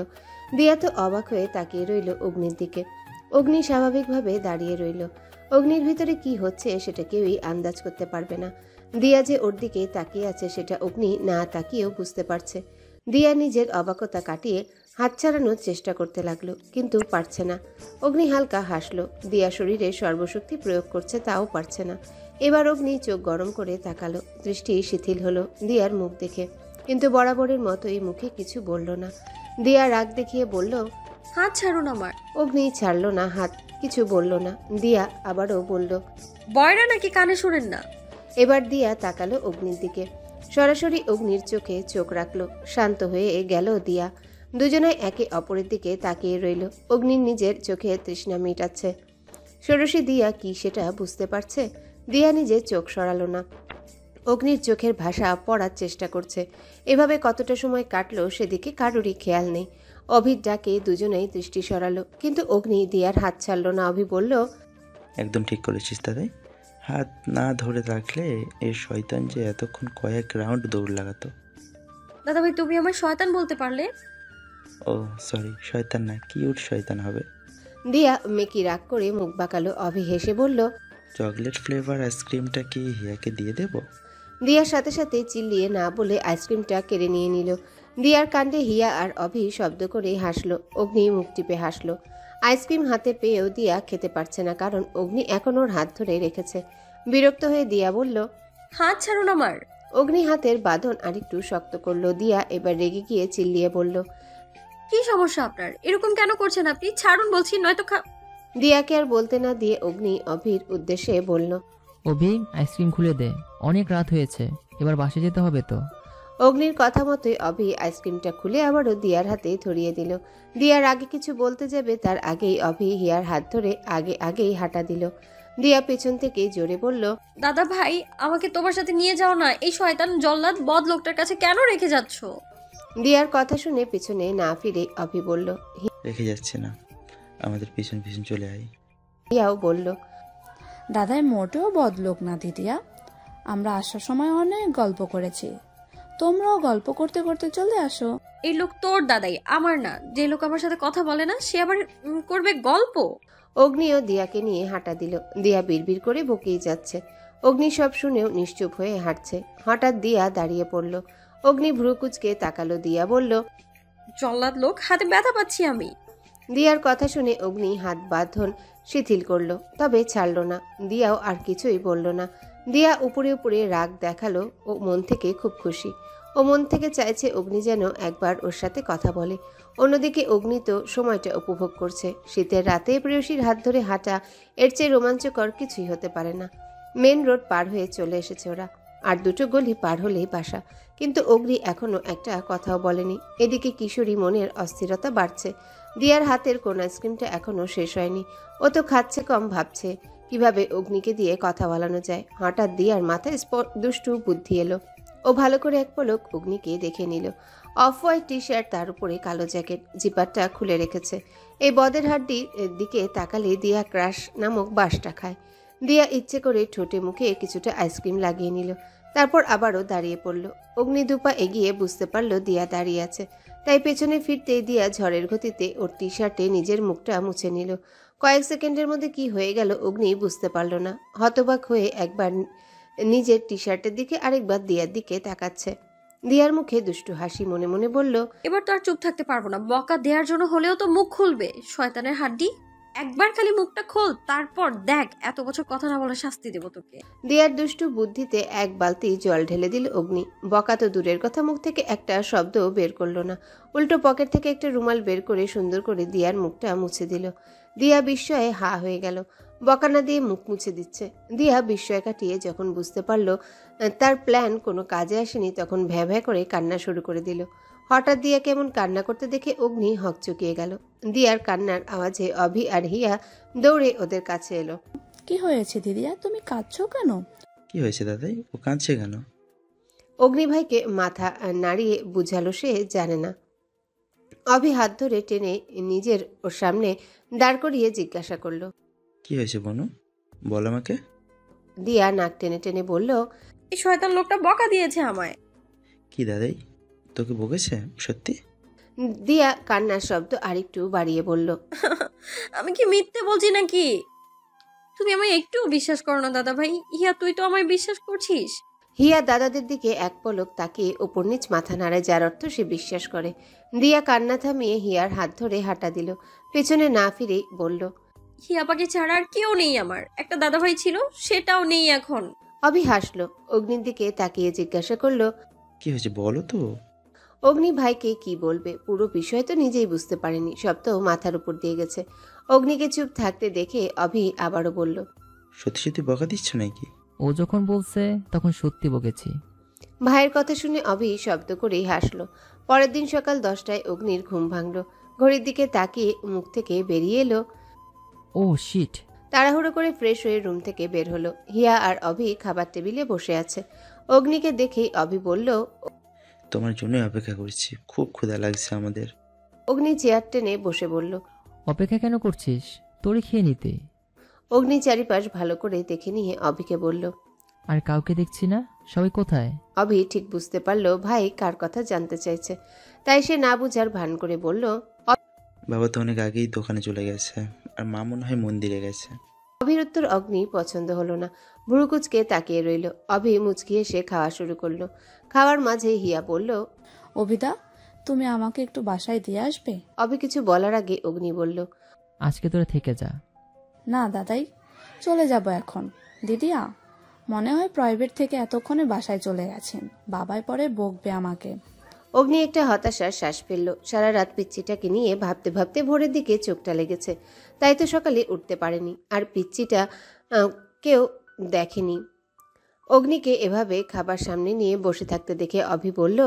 দিয়া তো অবাক হয়ে তাকিয়ে রইল অগ্নির দিকে। অগ্নি স্বাভাবিকভাবে দাঁড়িয়ে রইল। অগ্নির ভিতরে কি হচ্ছে সেটা কেউই আন্দাজ করতে পারবে না। দিয়া যে ওর দিকে তাকিয়ে আছে সেটা অগ্নি না তাকিয়েও বুঝতে পারছে। দিয়া নিজের অবাকতা কাটিয়ে হাত ছাড়ানোর চেষ্টা করতে লাগল কিন্তু পারছে না। অগ্নি হালকা হাসলো দিয়া শরীরে সর্বশক্তি প্রয়োগ করছে তাও পারছে না। এবার অগ্নি চোখ গরম করে তাকালো দৃষ্টি শিথিল হলো দিয়ার মুখ দেখে। কিন্তু বরাবরের মতোই মুখে কিছু বলল না। দিয়া রাগ দেখিয়ে বলল হাত ছাড়ুন আমার। অগ্নি ছাড়লো না হাত কিছু বলল না। দিয়া আবারও বলল বয়রা নাকি কানে শোনেন না? এবার দিয়া তাকালো অগ্নির দিকে। সরাসরি অগ্নির চোখে চোখ রাখল শান্ত হয়ে গেল দিয়া। দুজনায় একে অপরের দিকে তাকিয়ে রইল। অগ্নির নিজের চোখে তৃষ্ণা মিটাচ্ছে। ষোড়শী দিয়া কি সেটা বুঝতে পারছে? দিয়া নিজে চোখ সরালো না। অগ্নির চোখের ভাষা পড়ার চেষ্টা করছে। এভাবে কতটা সময় কাটলো সেদিকে কারোরই খেয়াল নেই। অভির ডাকে দুজনেই দৃষ্টি সরালো কিন্তু অগ্নি দিয়ার হাত ছাড়লো না। অভি বলল একদম ঠিক করেছিস দাদাই। হাত না ধরে রাখলে এ শয়তান যে এতক্ষণ কয়েক রাউন্ড দৌড় লাগাতো। দাদা ভাই তুমি আমার শয়তান বলতে পারলে? ও সরি শয়তান না কিউট শয়তান হবে। দিয়া মেকি রাগ করে মুখ বাঁকালো অভি হেসে বলল চকলেট ফ্লেভার আইসক্রিমটা কি হিয়াকে দিয়ে দেবো? দিয়ার সাথে সাথে চিল্লিয়ে না বলে আইসক্রিমটা কেড়ে নিয়ে নিল। দিয়ার কাণ্ডে হিয়া আর অভি শব্দ করে হাসলো অগ্নি মুখ টিপে হাসলো। আইসক্রিম হাতে পেয়েও দিয়া খেতে পারছে না কারণ অগ্নি এখন ওর হাত ধরে রেখেছে। বিরক্ত হয়ে দিয়া বলল হাত ছাড়ুন আমার। অগ্নি হাতের বাঁধন আরেকটু শক্ত করল দিয়া এবার রেগে গিয়ে চিল্লিয়ে বলল কি সমস্যা আপনার? এরকম কেন করছেন আপনি? ছাড়ুন বলছি নয়তো খা দিয়াকে আর বলতে না দিয়ে অগ্নি অভির উদ্দেশ্যে বলল অভি আইসক্রিম খুলে দে। অনেক রাত হয়েছে। এবার বাসে যেতে হবে তো। অগ্নির কথা মতোই অভি আইসক্রিমটা খুলে আবারও দিয়ার হাতে ধরিয়ে দিল। দিয়ার আগে কিছু বলতে যাবে তার আগেই অভি হিয়ার হাত ধরে আগে আগেই হাঁটা দিল। দিয়া পেছন থেকে জোরে বলল দাদা ভাই আমাকে তোমার সাথে নিয়ে যাও না। এই শয়তান জল্লাদ বদ লোকটার কাছে কেন রেখে যাচ্ছ? দিয়ার কথা শুনে পেছনে না ফিরে অভি বলল রেখে যাচ্ছে না। আমাদের পিছন পিছন চলে আয়। হিয়াও বলল দাদাই মোটেও বদলোক না দিদিয়া। আমরা আসার সময় অনেক গল্প করেছি। তোমরাও গল্প করতে করতে চলে আসো। এই লোক তোর দাদাই আমার না। যে লোক আমার সাথে কথা বলে না সে আবার উম, করবে গল্প? অগ্নিও দিয়াকে নিয়ে হাঁটা দিল। দিয়া বিড়বিড় করে বকেই যাচ্ছে। অগ্নি সব শুনেও নিশ্চুপ হয়ে হাঁটছে। হঠাৎ দিয়া দাঁড়িয়ে পড়ল। অগ্নি ভ্রুকুচকে তাকালো দিয়া বলল জল্লাদ লোক হাতে ব্যথা পাচ্ছি আমি। দিয়ার কথা শুনে অগ্নি হাত বাঁধন শিথিল করল তবে ছাড়লো না। দিয়াও আর কিছুই বলল না। দিয়া উপরে উপরে রাগ দেখাল ও মন থেকে খুব খুশি। ও মন থেকে চাইছে অগ্নি যেন একবার ওর সাথে কথা বলে। অন্যদিকে অগ্নি তো সময়টা উপভোগ করছে। শীতের রাতে প্রেয়সীর হাত ধরে হাঁটা এর চেয়ে রোমাঞ্চকর কিছুই হতে পারে না। মেন রোড পার হয়ে চলে এসেছে ওরা। আর দুটো গলি পার হলেই বাসা। কিন্তু অগ্নি এখনও একটা কথাও বলেনি। এদিকে কিশোরী মনের অস্থিরতা বাড়ছে। দিয়ার হাতের কোন আইসক্রিমটা এখনও শেষ হয়নি। ও তো খাচ্ছে কম ভাবছে। কীভাবে অগ্নিকে দিয়ে কথা বলানো যায়? হঠাৎ দিয়ার মাথায় দুষ্টু বুদ্ধি এলো। ও ভালো করে এক পলক অগ্নিকে দেখে নিল। অফ হোয়াইট টি শার্ট তার উপরে কালো জ্যাকেট, জিপারটা খুলে রেখেছে। এই বদের হাড্ডির দিকে তাকালে দিয়া ক্রাশ নামক বাসটা খায়। দিয়া ইচ্ছে করে ঠোঁটে মুখে কিছুটা আইসক্রিম লাগিয়ে নিল। তারপর আবারও দাঁড়িয়ে পড়ল। অগ্নি দুপা এগিয়ে বুঝতে পারল দিয়া দাঁড়িয়ে আছে। তাই পেছনে ফিরতেই দিয়া ঝড়ের গতিতে ওর টি শার্টে নিজের মুখটা মুছে নিল। কয়েক সেকেন্ডের মধ্যে কি হয়ে গেল অগ্নি বুঝতে পারল না। হতবাক হয়ে একবার নিজের টি শার্টের দিকে আরেকবার দিয়ার দিকে তাকাচ্ছে। দিয়ার মুখে দুষ্টু হাসি মনে মনে বলল, এবার তো আর চুপ থাকতে পারব না। বকা দেওয়ার জন্য হলেও তো মুখ খুলবে। শয়তানের হাড্ডি। একবার খালি মুখটা খোল, তারপর দেখ, এত বছর কথা না বলে শাস্তি দেবো তোকে। দিয়ার দুষ্টু বুদ্ধিতে এক বালতি জল ঢেলে দিল অগ্নি। বকা তো দূরের কথা, মুখ থেকে একটা শব্দ বের করল না। উল্টো পকেট থেকে একটা রুমাল বের করে সুন্দর করে দিয়ার মুখটা মুছে দিল। দিয়া বিস্ময়ে হা হয়ে গেল। বকানা দিয়ে মুখ মুছে দিচ্ছে। দিয়া বিস্ময় কাটিয়ে যখন বুঝতে পারল, তার প্ল্যান কোনো কাজে আসেনি, তখন ভ্যা ভ্যা করে কান্না শুরু করে দিল। হঠাৎ দিয়া কেমন কান্না করতে দেখে অগ্নি হকচকিয়ে গেল। দিয়ার কান্নার আওয়াজে অভি আর হিয়া দৌড়ে ওদের কাছে এলো। কি হয়েছে দিদিয়া তুমি কাঁদছো কেন? কি হয়েছে দাদাই ও কাঁদছে কেন? অগ্নিভাইকে মাথা নাড়িয়ে বুঝালো সে জানে না। অভি হাত ধরে টেনে নিজের ওর সামনে দাঁড় করিয়ে জিজ্ঞাসা করল। কি হয়েছে বনু? বল আমাকে। দিয়া নাক টেনে টেনে বলল এই শয়তান লোকটা বকা দিয়েছে আমায়। কি দাদাই তোকে বকেছে সত্যি? দিয়া কান্নার শব্দ আরেকটু বাড়িয়ে বলল আমি কি মিথ্যে বলছি নাকি? তুমি আমায় একটু বিশ্বাস করো না দাদা ভাই ইয়া তুই তো আমায় বিশ্বাস করছিস। হিয়া দাদাদের দিকে এক পলক তাকিয়ে ওপর নিচ মাথা নাড়ায় যার অর্থ সে বিশ্বাস করে। দিয়া কান্না থামিয়ে হিয়ার হাত ধরে হাঁটা দিল। পেছনে না ফিরেই বলল হিয়াপাকে ছাড়া আর কেউ নেই আমার। একটা দাদা ভাই ছিল সেটাও নেই এখন। অভি হাসলো অগ্নির দিকে তাকিয়ে জিজ্ঞাসা করল কি হয়েছে বলো তো? অগ্নি ভাইকে কি বলবে? পুরো বিষয় তো নিজেই বুঝতে পারেনি। সব তো মাথার উপর দিয়ে গেছে। অগ্নিকে চুপ থাকতে দেখে অভি আবারও বলল সত্যি সত্যি বকা দিচ্ছ নাকি? ও যখন বলছে তখন সত্যি বকেছি। ভাইয়ের কথা শুনে অভি শব্দ করেই হাসলো। পরের দিন সকাল দশটায় অগ্নির ঘুম ভাঙল। ঘড়ির দিকে তাকিয়ে মুখ থেকে বেরিয়ে এলো। ও শিট তাড়াহুড়ো করে ফ্রেশ হয়ে রুম থেকে বের হলো। হিয়া আর অভি খাবার টেবিলে বসে আছে। অগ্নিকে দেখেই অভি বলল তোমার জন্যই অপেক্ষা করছি। খুব ক্ষুধা লাগছে আমাদের। অগ্নি চেয়ার টেনে বসে বলল অপেক্ষা কেন করছিস? তোরই খেয়ে নিতে। অগ্নি চারিপাশ ভালো করে দেখে নিয়ে অভিকে বলল আর কাউকে দেখছি না? সবাই কোথায়? অভি ঠিক বুঝতে পারল ভাই কার কথা জানতে চাইছে। তাই সে না বুঝার ভান করে বলল বাবা তো অনেক আগেই দোকানে চলে গেছে আর মা মনে হয় মন্দিরে গেছে। অভির উত্তর অগ্নি পছন্দ হলো না। ভুরুকুচকে তাকিয়ে রইল। অভি মুচকি এসে খাওয়া শুরু করল। খাওয়ার মাঝে হিয়া বলল অভিদা তুমি আমাকে একটু বাসায় দিয়ে আসবে? অভি কিছু বলার আগে অগ্নি বলল আজকে তোরা থেকে যা। না দাদাই চলে যাব এখন। দিদিয়া মনে হয় প্রাইভেট থেকে এতক্ষণে বাসায় চলে গেছেন। বাবাই পরে বকবে আমাকে। অগ্নি একটা হতাশার শ্বাস ফেলল। সারা রাত পিচ্চিটাকে নিয়ে ভাবতে ভাবতে ভোরের দিকে চোখটা লেগেছে। তাই তো সকালে উঠতে পারেনি আর পিচ্চিটা আহ, কেউ দেখেনি। অগ্নিকে এভাবে খাবার সামনে নিয়ে বসে থাকতে দেখে অভি বলল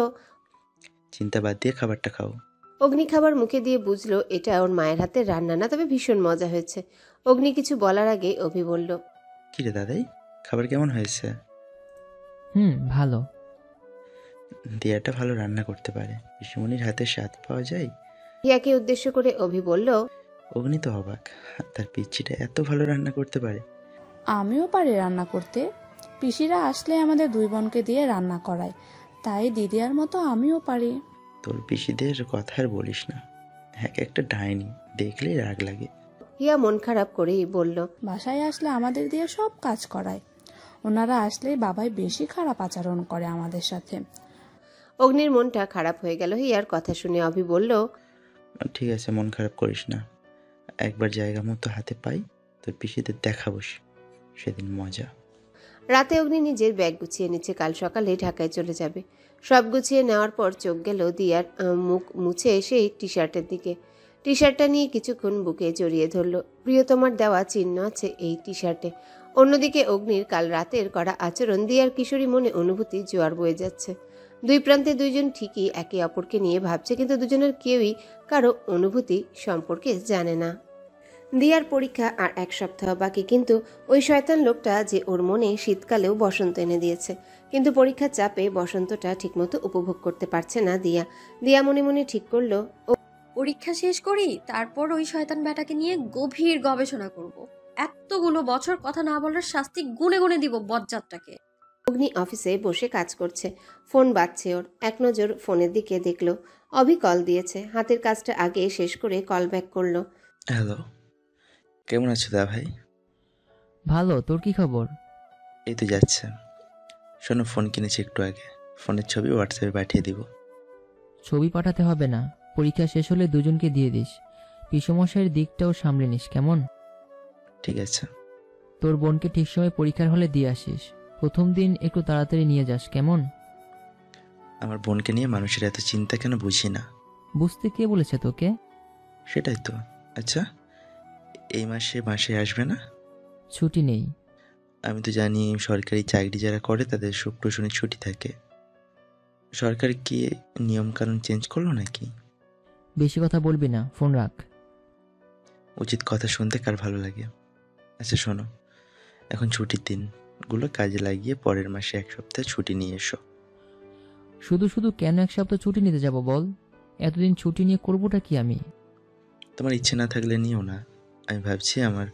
চিন্তা বাদ দিয়ে খাবারটা খাও। অগ্নি খাবার মুখে দিয়ে বুঝলো এটা ওর মায়ের হাতের রান্না না তবে ভীষণ মজা হয়েছে। অগ্নি কিছু বলার আগে অভি বলল কি রে দাদাই খাবার কেমন হয়েছে? হুম ভালো। দিয়াটা ভালো রান্না করতে পারে। পিসিমণির হাতে স্বাদ পাওয়া যায়। হিয়াকে উদ্দেশ্য করে অভি বলল অগ্নি তো অবাক তার পিচ্ছিটা এত ভালো রান্না করতে পারে। আমিও পারি রান্না করতে। পিসিরা আসলে আমাদের দুই বোনকে দিয়ে রান্না করায় তাই দিদিয়ার মতো আমিও পারি। তোর পিসিদের কথা আর বলিস না। এক একটা ডাইনি দেখলেই রাগ লাগে। হিয়া মন খারাপ করেই বলল বাসায় আসলে আমাদের দিয়ে সব কাজ করায়। ওনারা আসলে বাবাই বেশি খারাপ আচরণ করে আমাদের সাথে। অগ্নির মনটা খারাপ হয়ে গেল হিয়ার কথা শুনে অভি বলল ঠিক আছে মন খারাপ করিস না। একবার জায়গা মতো হাতে পাই তোর পিসিদের দেখাবো সেদিন মজা। রাতে অগ্নি নিজের ব্যাগ গুছিয়ে নিচ্ছে কাল সকালে ঢাকায় চলে যাবে। সব গুছিয়ে নেওয়ার পর চোখ গেল দিয়ার মুখ মুছে সেই টি শার্টের দিকে। টি শার্টটা নিয়ে কিছুক্ষণ বুকে জড়িয়ে ধরলো। প্রিয়তমার দেওয়া চিহ্ন আছে এই টি শার্টে অন্যদিকে অগ্নির কাল রাতের করা আচরণ দিয়ার কিশোরী মনে অনুভূতি জোয়ার বয়ে যাচ্ছে। দুই প্রান্তে দুইজন ঠিকই একে অপরকে নিয়ে ভাবছে, কিন্তু দুজনের কেউই কারও অনুভূতি সম্পর্কে জানে না। দিয়ার পরীক্ষা আর এক সপ্তাহ বাকি, কিন্তু ওই শয়তান লোকটা যে ওর মনে শীতকালেও বসন্ত এনে দিয়েছে, কিন্তু পরীক্ষার চাপে বসন্তটা ঠিকমতো উপভোগ করতে পারছে না দিয়া। দিয়া মনে মনে ঠিক করল, ও, পরীক্ষা শেষ করি, তারপর ওই শয়তান ব্যাটাকে নিয়ে গভীর গবেষণা করব। এতগুলো বছর কথা না বলার শাস্তি গুনে গুনে দিব বজ্জাতটাকে অগ্নি অফিসে বসে কাজ করছে। ফোন বাজছে ওর। এক নজর ফোনের দিকে দেখল। অভি কল দিয়েছে। হাতের কাজটা আগে শেষ করে কল ব্যাক করল। হ্যালো। কেমন আছো দা ভাই? ভালো। তোর কি খবর? এই তো যাচ্ছে। শোনো ফোন কিনেছি একটু আগে। ফোনের ছবি হোয়াটসঅ্যাপে পাঠিয়ে দিব। ছবি পাঠাতে হবে না। পরীক্ষা শেষ হলে দুজনকে দিয়ে দিস। পিসমশাইয়ের দিকটাও সামলে নিস কেমন? ঠিক আছে। তোর বোনকে ঠিক সময় পরীক্ষার হলে দিয়ে আসিস। প্রথম দিন একটু তাড়াতাড়ি নিয়ে যাস কেমন? আমার বোনকে নিয়ে মানুষের এত চিন্তা কেন বুঝি না। বুঝতে কে বলেছে তোকে? সেটাই তো। আচ্ছা এই মাসে মাসে আসবে না? ছুটি নেই। আমি তো জানি সরকারি চাকরি যারা করে তাদের শুক্র শনি ছুটি থাকে। সরকার কি নিয়মকানুন চেঞ্জ করল নাকি? বেশি কথা বলবি না ফোন রাখ। উচিত কথা শুনতে কার ভালো লাগে। আচ্ছা শোনো এখন ছুটির দিনগুলো কাজে লাগিয়ে পরের মাসে এক সপ্তাহ ছুটি নিয়ে এসো। শুধু শুধু কেন এক সপ্তাহ ছুটি নিতে যাব বল? এতদিন ছুটি নিয়ে করবোটা কি আমি? তোমার ইচ্ছে না থাকলে নিও না। আমি ভাবছি আমার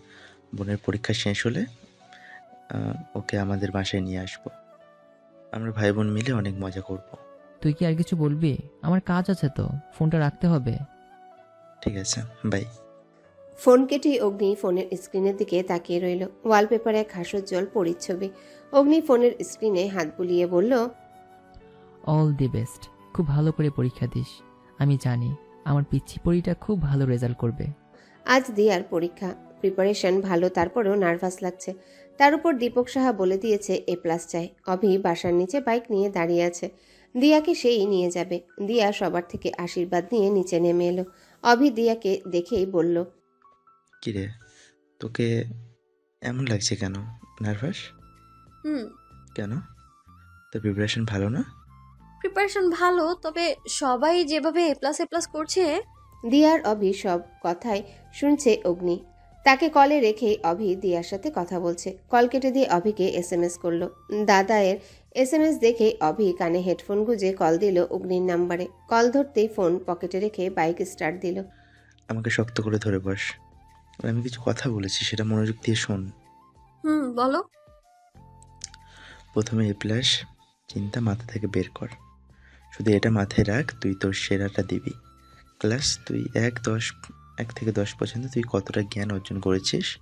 বোনের পরীক্ষা শেষ হলে আহ, ওকে আমাদের বাসায় নিয়ে আসব। আমরা ভাই বোন মিলে অনেক মজা করব। তুই কি আর কিছু বলবি? আমার কাজ আছে তো ফোনটা রাখতে হবে। ঠিক আছে বাই ফোন কেটে অগ্নি ফোনের স্ক্রিনের দিকে তাকিয়ে রইল। ওয়ালপেপারে এক হাস্যোজ্জ্বল পরিচ্ছবি। অগ্নি ফোনের স্ক্রিনে হাত বুলিয়ে বলল অল দি বেস্ট খুব ভালো করে পরীক্ষা দিস। আমি জানি আমার পিচ্ছি পরীটা খুব ভালো রেজাল্ট করবে। আজ দিয়ার পরীক্ষা। প্রিপারেশন ভালো তারপরেও নার্ভাস লাগছে। তার উপর দীপক সাহা বলে দিয়েছে এ প্লাস চাই। অভি বাসার নিচে বাইক নিয়ে দাঁড়িয়ে আছে। দিয়াকে সেই নিয়ে যাবে। দিয়া সবার থেকে আশীর্বাদ নিয়ে নিচে নেমে এলো। অভি দিয়াকে দেখেই বলল কিরে তোকে এমন লাগছে কেন? নার্ভাস? হুম। কেন? তোর প্রিপারেশন ভালো না? প্রিপারেশন ভালো তবে সবাই যেভাবে এ প্লাস এ প্লাস করছে দিয়ার অভি সব কথাই শুনছে অগ্নি। তাকে কলে রেখে অভি দিয়ার সাথে কথা বলছে। কল কেটে দিয়ে অভিকে এস এম এস করল। দাদায়ের এস এম এস দেখে অভি কানে হেডফোন গুজে কল দিল অগ্নির নাম্বারে। কল ধরতেই ফোন পকেটে রেখে বাইক স্টার্ট দিল। আমাকে শক্ত করে ধরে বস। আমি কিছু কথা বলেছি সেটা মনোযোগ দিয়ে শোন। হুম বলো। প্রথমে এ প্লাস চিন্তা মাথা থেকে বের কর। শুধু এটা মাথায় রাখ তুই তোর সেরাটা দিবি। ক্লাস তুই এক দশ এক থেকে দশ পর্যন্ত তুই কতটা জ্ঞান অর্জন করেছিস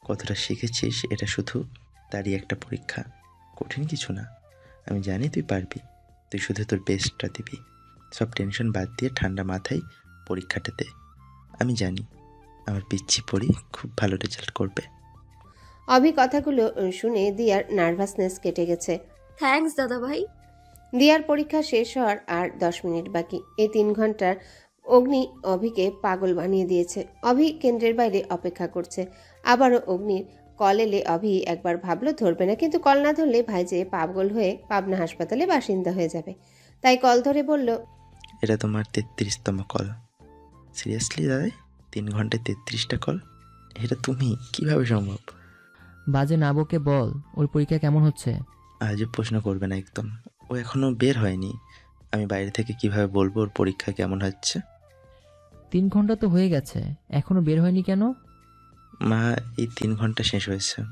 কতটা শিখেছিস এটা শুধু তারই একটা পরীক্ষা। কঠিন কিছু না আমি জানি তুই পারবি। তুই শুধু তোর বেস্টটা দিবি। সব টেনশন বাদ দিয়ে ঠান্ডা মাথায় পরীক্ষাটা দে। আমি জানি। আমার পিচ্ছি পড়ি খুব ভালো রেজাল্ট করবে। অভি কথাগুলো শুনে দিয়ার নার্ভাসনেস কেটে গেছে। থ্যাঙ্কস দাদা ভাই দিয়ার পরীক্ষা শেষ হওয়ার আর দশ মিনিট বাকি। এই তিন ঘণ্টার অগ্নি অভিকে পাগল বানিয়ে দিয়েছে। অভি কেন্দ্রের বাইরে অপেক্ষা করছে। আবারও অগ্নির কল এলে অভি একবার ভাবলো ধরবে না। কিন্তু কল না ধরলে ভাই যে পাগল হয়ে পাবনা হাসপাতালে বাসিন্দা হয়ে যাবে। তাই কল ধরে বলল এটা তোমার তেত্রিশতম কল। সিরিয়াসলি দাদা তিন ঘন্টায় তেত্রিশটা কল? এটা তুমি? কীভাবে সম্ভব? বাজে নাবকে বল ওর পরীক্ষা কেমন হচ্ছে? আজও প্রশ্ন করবে না একদম। ও এখনও বের হয়নি। আমি বাইরে থেকে কীভাবে বলব ওর পরীক্ষা কেমন হচ্ছে? তিন ঘণ্টা তো হয়ে গেছে। এখনও বের হয়নি কেন? মা এই তিন ঘণ্টা শেষ হয়েছে।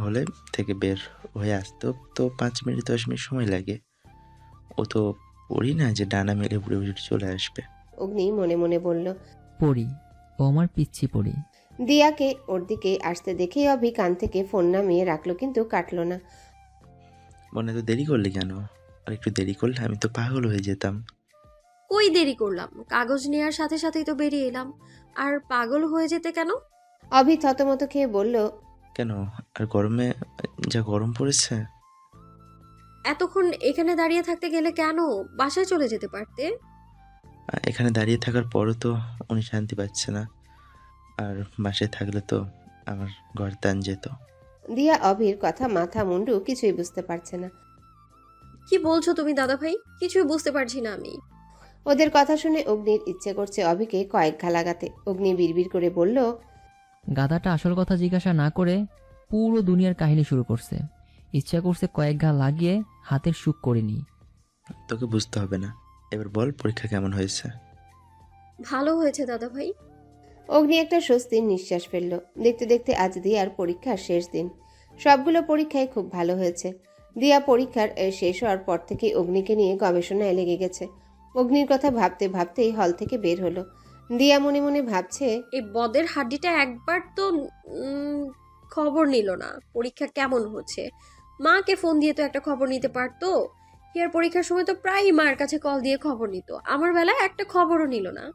হলে থেকে বের হয়ে আসতেও তো পাঁচ মিনিট দশ মিনিট সময় লাগে। ও তো পড়ি না যে ডানা মেলে উড়ে উড়ে চলে আসবে। অগ্নি মনে মনে বলল পড়ি। ও আমার পিচ্ছি পড়ি দিয়াকে ওর দিকে আসতে দেখেই অভি কান থেকে ফোন নামিয়ে রাখল কিন্তু কাটলো না। মনে তো দেরি করলে কেন? আর একটু দেরি করলে আমি তো পাগল হয়ে যেতাম। কই দেরি করলাম? কাগজ নেওয়ার সাথে সাথেই তো বেরিয়ে এলাম। আর পাগল হয়ে যেতে কেন? অভি থতমত খেয়ে বলল কেন? আর গরমে যা গরম পড়েছে? এতক্ষণ এখানে দাঁড়িয়ে থাকতে গেলে কেন? বাসায় চলে যেতে পারতে। এখানে দাঁড়িয়ে থাকার পরও তো উনি শান্তি পাচ্ছে না। আর বাসায় থাকলে তো আমার ঘর দান যেত। দিয়া অভির কথা মাথা মুন্ডু কিছুই বুঝতে পারছে না। কি বলছো তুমি দাদা ভাই কিছুই বুঝতে পারছি না আমি। ওদের কথা শুনে অগ্নির ইচ্ছে করছে অভিকে কয়েক ঘা লাগাতে। অগ্নি বিড়বিড় করে বলল গাধাটা আসল কথা জিজ্ঞাসা না করে পুরো দুনিয়ার কাহিনী শুরু করছে। ইচ্ছা করছে কয়েক ঘা লাগিয়ে হাতের সুখ করে নি তোকে বুঝতে হবে না। এবার বল পরীক্ষা কেমন হয়েছে? ভালো হয়েছে দাদা ভাই অগ্নি একটা স্বস্তির নিঃশ্বাস ফেলল। দেখতে দেখতে আজ দিয়ার পরীক্ষার শেষ দিন। সবগুলো পরীক্ষায় খুব ভালো হয়েছে। দিয়া পরীক্ষার শেষ হওয়ার পর থেকে অগ্নিকে নিয়ে গবেষণায় লেগে গেছে। অগ্নির কথা ভাবতে ভাবতেই হল থেকে বের হলো। দিয়া মনে মনে ভাবছে এই বদের হাড্ডিটা একবার তো উম, খবর নিল না। পরীক্ষা কেমন হচ্ছে? মাকে ফোন দিয়ে তো একটা খবর নিতে পারতো। হিয়ার পরীক্ষার সময় তো প্রায়ই মার কাছে কল দিয়ে খবর নিত। আমার বেলায় একটা খবরও নিল না।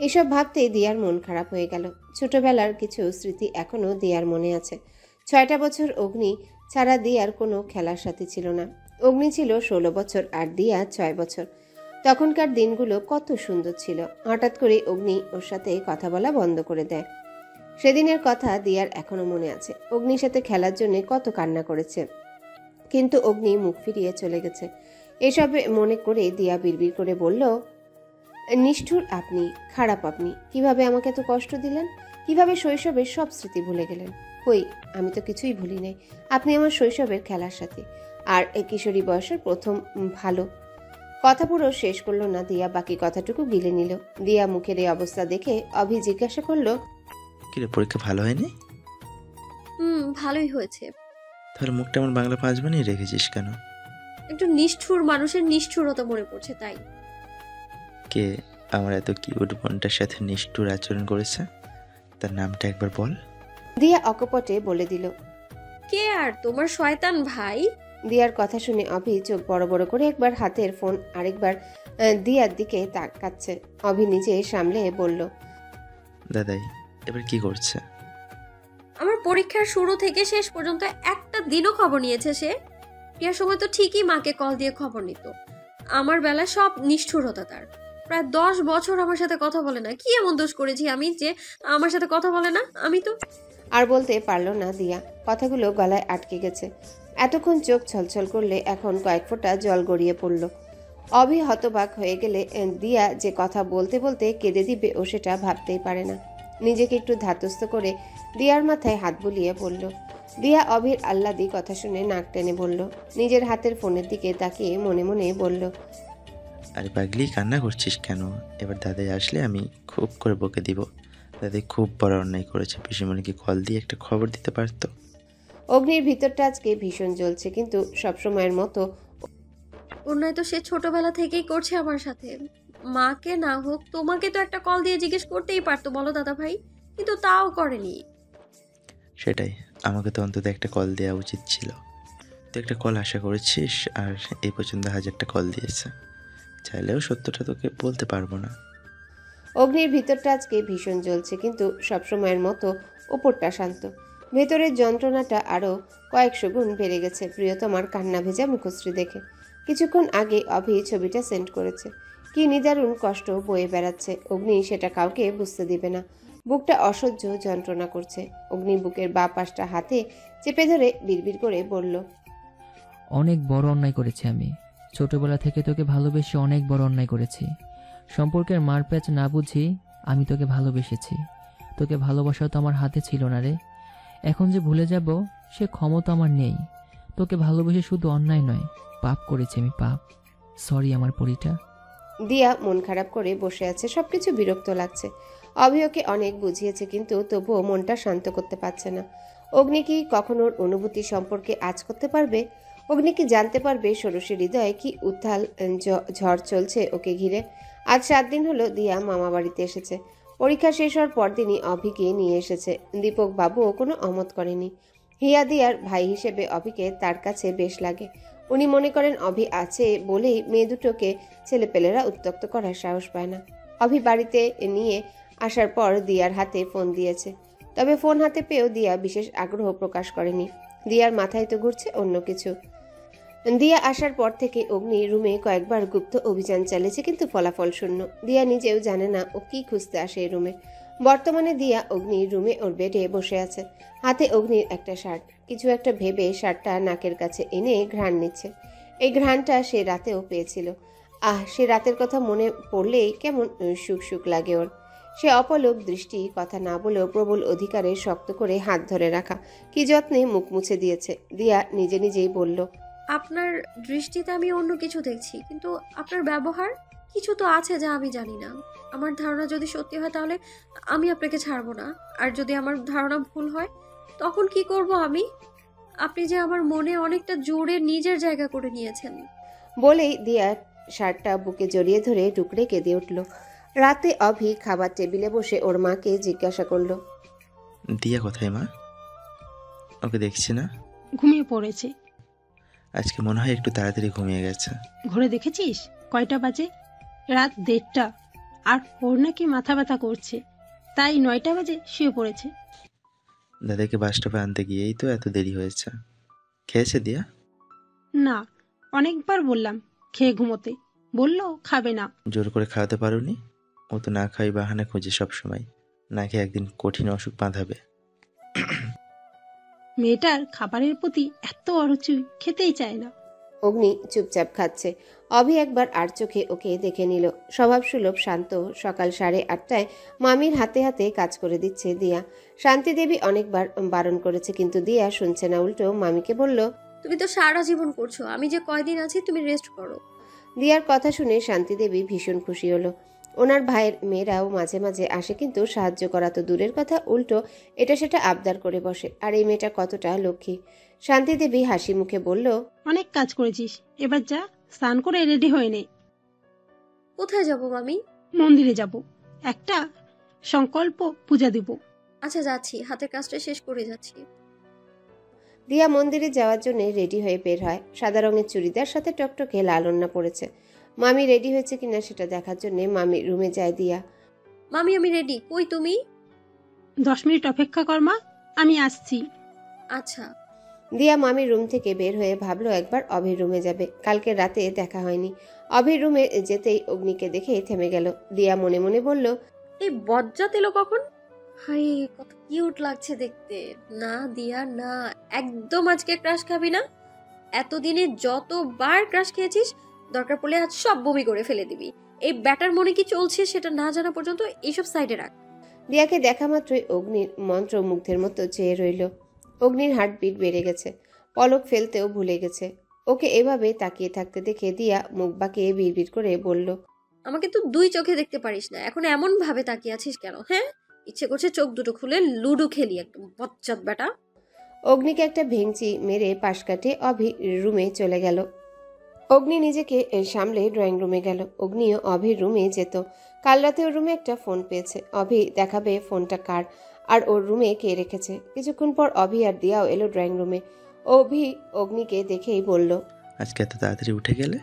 এসব ভাবতেই দিয়ার মন খারাপ হয়ে গেল। ছোটবেলার কিছু স্মৃতি এখনও দিয়ার মনে আছে। ছয়টা বছর অগ্নি ছাড়া দিয়ার কোনো খেলার সাথে ছিল না। অগ্নি ছিল ষোলো বছর আর দিয়া ছয় বছর। তখনকার দিনগুলো কত সুন্দর ছিল। হঠাৎ করে অগ্নি ওর সাথে কথা বলা বন্ধ করে দেয়। সেদিনের কথা দিয়ার এখনও মনে আছে। অগ্নির সাথে খেলার জন্য কত কান্না করেছে। কিন্তু অগ্নি মুখ ফিরিয়ে চলে গেছে। এসবে মনে করে দিয়া বিড়বিড় করে বলল নিষ্ঠুর আপনি খারাপ আপনি কীভাবে আমাকে এত কষ্ট দিলেন? কীভাবে শৈশবের সব স্মৃতি ভুলে গেলেন? কই আমি তো কিছুই ভুলি নাই। আপনি আমার শৈশবের খেলার সাথে। আর এই কিশোরী বয়সের প্রথম ভালো। কথা পুরো শেষ করল না দিয়া বাকি কথাটুকু গিলে নিল। দিয়া মুখের এই অবস্থা দেখে অভি জিজ্ঞাসা করল কিরে পরীক্ষা ভালো হয়নি? হুম ভালোই হয়েছে। তাহলে মুখটা আমার বাংলা পাঁচ বানিয়ে রেখেছিস কেন? একটু নিষ্ঠুর মানুষের নিষ্ঠুরতা মনে পড়ছে তাই। কে আমার এত কিউট বোনটার সাথে নিষ্ঠুর আচরণ করেছে? তার নামটা একবার বল। দিয়া অকপটে বলে দিল কে আর তোমার শয়তান ভাই? দিয়ার কথা শুনে অভি চোখ বড় বড় করে একবার হাতের ফোন আরেকবার আহ, দিয়ার দিকে তাকাচ্ছে। অভি নিজে সামলে বলল দাদাই এবার কি করছে? আমার পরীক্ষার শুরু থেকে শেষ পর্যন্ত একটা দিনও খবর নিয়েছে সে। বিয়ার সময় তো ঠিকই মাকে কল দিয়ে খবর নিত। আমার বেলায় সব নিষ্ঠুরতা তার। প্রায় দশ বছর আমার সাথে কথা বলে না। কি এমন দোষ করেছি আমি যে আমার সাথে কথা বলে না? আমি তো আর বলতে পারল না দিয়া। কথাগুলো গলায় আটকে গেছে। এতক্ষণ চোখ ছলছল করলে এখন কয়েক ফোঁটা জল গড়িয়ে পড়ল। অভি হতবাক হয়ে গেলে দিয়া যে কথা বলতে বলতে কেঁদে দিবে ও সেটা ভাবতেই পারে না। নিজেকে একটু ধাতস্থ করে দিয়ার মাথায় হাত বুলিয়ে বলল দিয়া অভির আহ্লাদি কথা শুনে নাক টেনে বলল নিজের হাতের ফোনের দিকে তাকিয়ে মনে মনে বলল আরে পাগলি কান্না করছিস কেন? এবার দাদাই আসলে আমি খুব করে বকে দিব। দাদাই খুব বড় অন্যায় করেছে। পিসিমণিকে কল দিয়ে একটা খবর দিতে পারতো। অগ্নির ভিতরটা আজকে ভীষণ জ্বলছে কিন্তু সবসময়ের মতো অন্যায় তো সে ছোটবেলা থেকেই করছে আমার সাথে। মাকে না হোক তোমাকে তো একটা কল দিয়ে জিজ্ঞেস করতেই পারতো বলো দাদা ভাই কিন্তু তাও করেনি। সেটাই। আমাকে তো অন্তত একটা কল দেওয়া উচিত ছিল। তুই একটা কল আশা করেছিস আর এই পর্যন্ত হাজারটা কল দিয়েছে। চাইলেও সত্যটা তোকে বলতে পারব না। অগ্নির ভিতরটা আজকে ভীষণ জ্বলছে, কিন্তু সবসময়ের মতো ওপরটা শান্ত। ভেতরের যন্ত্রণাটা আরও কয়েকশো গুণ বেড়ে গেছে প্রিয়তমার কান্না ভেজা মুখশ্রী দেখে। কিছুক্ষণ আগে অভি ছবিটা সেন্ড করেছে। কি নিদারুণ কষ্ট বয়ে বেড়াচ্ছে। অগ্নি সেটা কাউকে বুঝতে দিবে না। বুকটা অসহ্য যন্ত্রণা করছে। অগ্নি বুকের বা পাশটা হাতে চেপে ধরে বিড়বিড় করে বলল অনেক বড় অন্যায় করেছি আমি। ছোটবেলা থেকে তোকে ভালোবেসে অনেক বড় অন্যায় করেছি। সম্পর্কের মারপ্যাচ না বুঝি আমি তোকে ভালোবেসেছি। তোকে ভালোবাসা তো আমার হাতে ছিল না রে। এখন যে ভুলে যাব সে ক্ষমতা আমার নেই। তোকে ভালোবেসে শুধু অন্যায় নয় পাপ করেছি আমি পাপ। সরি আমার পরিটা। দিয়া মন খারাপ করে বসে আছে। সবকিছু বিরক্ত লাগছে। অভিয়কে অনেক বুঝিয়েছে, কিন্তু তবুও মনটা শান্ত করতে পারছে না। অগ্নি কি কখনো অনুভূতি সম্পর্কে আজ করতে পারবে? অগ্নি কি জানতে পারবে ষোড়শী হৃদয়ে কি উত্থাল ঝড় চলছে ওকে ঘিরে? আজ সাত দিন হলো দিয়া মামা বাড়িতে এসেছে। পরীক্ষা শেষ হওয়ার পরদিনই অভিকে নিয়ে এসেছে। দীপক বাবুও কোনো অমত করেনি। হিয়া দিয়ার ভাই হিসেবে অভিকে তার কাছে বেশ লাগে। উনি মনে করেন অভি আছে বলেই মেয়ে দুটোকে ছেলেপেলেরা উত্তক্ত করার সাহস পায় না। অভি বাড়িতে নিয়ে আসার পর দিয়ার হাতে ফোন দিয়েছে। তবে ফোন হাতে পেয়েও দিয়া বিশেষ আগ্রহ প্রকাশ করেনি। দিয়ার মাথায় তো ঘুরছে অন্য কিছু। দিয়া আসার পর থেকে অগ্নি রুমে কয়েকবার গুপ্ত অভিযান চালিয়েছে, কিন্তু ফলাফল শূন্য। দিয়া নিজেও জানে না ও কি খুঁজতে আসে এই রুমে। বর্তমানে দিয়া অগ্নির রুমে ওর বেডে বসে আছে। হাতে অগ্নির একটা শার্ট। কিছু একটা ভেবে শার্টটা নাকের কাছে এনে ঘ্রাণ নিচ্ছে। এই ঘ্রাণটা সে রাতেও পেয়েছিল। আহ, সে রাতের কথা মনে পড়লেই কেমন সুখ সুখ লাগে ওর। সে অপলোক দৃষ্টি কথা না বলেও প্রবল অধিকারে শক্ত করে হাত ধরে রাখা। কি যত্নে মুখ মুছে দিয়েছে দিয়া নিজে নিজেই বলল আপনার দৃষ্টিতে আমি অন্য কিছু দেখছি কিন্তু আপনার ব্যবহার? কিছু তো আছে যা আমি জানি না। আমার ধারণা যদি সত্যি হয় তাহলে আমি আপনাকে ছাড়বো না। আর যদি আমার ধারণা ভুল হয় তখন কি করব আমি? আপনি যে আমার মনে অনেকটা জোরে নিজের জায়গা করে নিয়েছেন। বলেই দিয়া শার্টটা বুকে জড়িয়ে ধরে টুকরে কেঁদে উঠল। রাতে অভি খাবার টেবিলে বসে ওর মাকে জিজ্ঞাসা করল। দিয়া কোথায় মা? ওকে দেখছি না। ঘুমিয়ে পড়েছে। আজকে মনে হয় একটু তাড়াতাড়ি ঘুমিয়ে গেছে। ঘরে দেখেছিস? কয়টা বাজে? রাত দেড়টা। আর ওর নাকি মাথা ব্যথা করছে। তাই নয়টা বাজে শুয়ে পড়েছে। দাদাকে বাস স্টপে আনতে গিয়েই তো এত দেরি হয়েছে। খেয়েছে দিয়া? না অনেকবার বললাম খেয়ে ঘুমোতে। বলল খাবে না। জোর করে খাওয়াতে পারোনি? ও তো না খাই বাহানা খোঁজে সব সময়। না খেয়ে একদিন কঠিন অসুখ বাঁধাবে। মেয়েটার খাবারের প্রতি এত অরুচি খেতেই চায় না। অগ্নি চুপচাপ খাচ্ছে। অভি একবার আর চোখে ওকে দেখে নিল। স্বভাবসুলভ শান্ত সকাল সাড়ে আটটায় মামির হাতে হাতে কাজ করে দিচ্ছে দিয়া। শান্তি দেবী অনেকবার বারণ করেছে কিন্তু দিয়া শুনছে না। উল্টো মামিকে বলল তুমি তো সারা জীবন করছ আমি যে কয়দিন আছি তুমি রেস্ট করো। দিয়ার কথা শুনে শান্তি দেবী ভীষণ খুশি হলো। ওনার ভাইয়ের মেয়েরাও মাঝে মাঝে আসে কিন্তু সাহায্য করা তো দূরের কথা উল্টো এটা সেটা আবদার করে বসে। আর এই মেয়েটা কতটা লক্ষ্মী। শান্তি দেবী হাসি মুখে বলল অনেক কাজ করেছিস এবার যা স্নান করে রেডি হয়ে নে। কোথায় যাব মামি? মন্দিরে যাব। একটা সংকল্প পূজা দিব। আচ্ছা যাচ্ছি। হাতের কাজটা শেষ করে যাচ্ছি। দিয়া মন্দিরে যাওয়ার জন্য রেডি হয়ে বের হয়। সাদা রঙের চুড়িদার সাথে টকটকে লাল ওড়না পড়েছে মামি রেডি হয়েছে কিনা সেটা দেখার জন্য মামি রুমে যায় দিয়া। মামি আমি রেডি। কই তুমি? দশ মিনিট অপেক্ষা কর মা। আমি আসছি। আচ্ছা। দিয়া মামির রুম থেকে বের হয়ে ভাবলো একবার অভির রুমে যাবে। কালকে রাতে দেখা হয়নি। অভির রুমে যেতেই অগ্নিকে দেখে থেমে গেল। দিয়া মনে মনে বলল এই বজ্জাত এলো কখন? হাই কত কিউট লাগছে দেখতে। না দিয়া না। একদম আজকে ক্রাশ খাবি না। এতদিনে যতবার ক্রাশ খেয়েছিস দরকার পড়লে আজ সব বমি করে ফেলে দিবি। এই ব্যাটার মনে কি চলছে সেটা না জানা পর্যন্ত এইসব সাইডে রাখ। দিয়াকে দেখা মাত্রই অগ্নির মন্ত্র মুগ্ধের মতো চেয়ে রইল। অগ্নির হার্টবিট বেড়ে গেছে। পলক ফেলতেও ভুলে গেছে। ওকে এভাবে তাকিয়ে থাকতে দেখে দিয়া মুখ বাঁকিয়ে বিড়বিড় করে বলল আমাকে তো দুই চোখে দেখতে পারিস না। এখন এমন ভাবে তাকিয়ে আছিস কেন হ্যাঁ? ইচ্ছে করছে চোখ দুটো খুলে লুডো খেলি একদম বচ্চাত বেটা অগ্নিকে একটা ভেঙচি মেরে পাশ কাটিয়ে অভি রুমে চলে গেল। অগ্নি নিজেকে সামলে ড্রয়িং রুমে গেল। অগ্নিও অভির রুমে যেত। কাল রাতে ওর রুমে একটা ফোন পেয়েছে। অভি দেখাবে ফোনটা কার আর ওর রুমে কে রেখেছে। কিছুক্ষণ পর অভি আর দিয়াও এলো ড্রয়িং রুমে অভি অগ্নিকে দেখেই বলল আজকে এত তাড়াতাড়ি উঠে গেলে?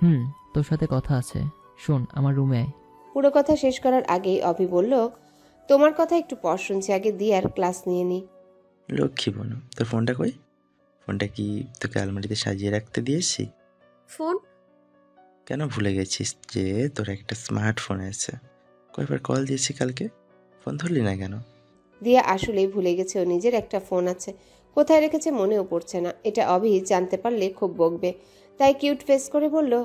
হুম তোর সাথে কথা আছে। শোন আমার রুমে আয়। পুরো কথা শেষ করার আগেই অভি বলল তোমার কথা একটু পর শুনছি। আগে দিয়ার ক্লাস নিয়ে নি। লক্ষ্মী বনু তোর ফোনটা কই? ফোনটা কি তোকে আলমারিতে সাজিয়ে রাখতে দিয়েছি? ফোন? কেন ভুলে গেছিস যে তোর একটা স্মার্টফোন আছে? কয়বার কল দিয়েছি কালকে? ফোন ধরলি না কেন? দিয়া আসলেই ভুলে গেছে ও নিজের একটা ফোন আছে। কোথায় রেখেছে মনেও পড়ছে না। এটা অভি জানতে পারলে খুব বকবে। তাই কিউট ফেস করে বলল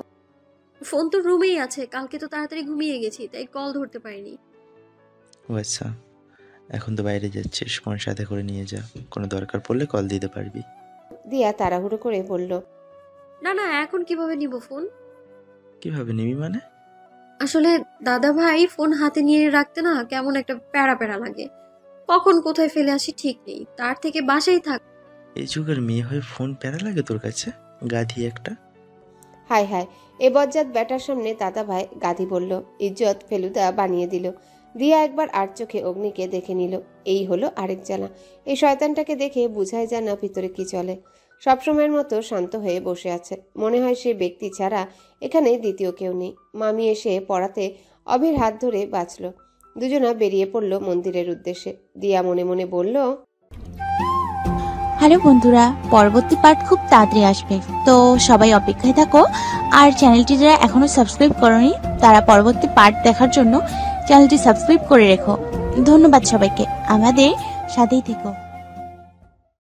ফোন তো রুমেই আছে কালকে তো তাড়াতাড়ি ঘুমিয়ে গেছি তাই কল ধরতে পারিনি। ও আচ্ছা এখন তো বাইরে যাচ্ছিস ফোন সাথে করে নিয়ে যা। কোনো দরকার পড়লে কল দিতে পারবি। দিয়া তাড়াহুড়ো করে বলল না না এখন কীভাবে নিব ফোন? কীভাবে নিবি মানে? আসলে দাদা ভাই ফোন হাতে নিয়ে রাখতে না কেমন একটা প্যারা প্যারা লাগে। কখন কোথায় ফেলে আসি ঠিক নেই তার থেকে বাসায় থাক। এই যুগের মেয়ে হয়ে ফোন প্যারা লাগে তোর কাছে? গাধি একটা। হায় হায় এ বজ্জাত ব্যাটার সামনে দাদা ভাই গাধি বলল ইজ্জত ফেলুদা বানিয়ে দিল। দিয়া একবার আর চোখে অগ্নিকে দেখে নিল এই হলো আরেক জানা এই শয়তানটাকে দেখে বুঝায় যায় না ভিতরে কি চলে। সবসময়ের মতো শান্ত হয়ে বসে আছে। মনে হয় সে ব্যক্তি ছাড়া এখানে দ্বিতীয় কেউ নেই। মামি এসে পড়াতে অভির হাত ধরে বাঁচল। দুজনা বেরিয়ে পড়ল মন্দিরের উদ্দেশ্যে। দিয়া মনে মনে বলল, হ্যালো বন্ধুরা, পরবর্তী পার্ট খুব তাড়াতাড়ি আসবে। তো সবাই অপেক্ষায় থাকো। আর চ্যানেলটি যারা এখনও সাবস্ক্রাইব করনি, তারা পরবর্তী পার্ট দেখার জন্য চ্যানেলটি সাবস্ক্রাইব করে রেখো। ধন্যবাদ সবাইকে। আমাদের সাথেই থেকো।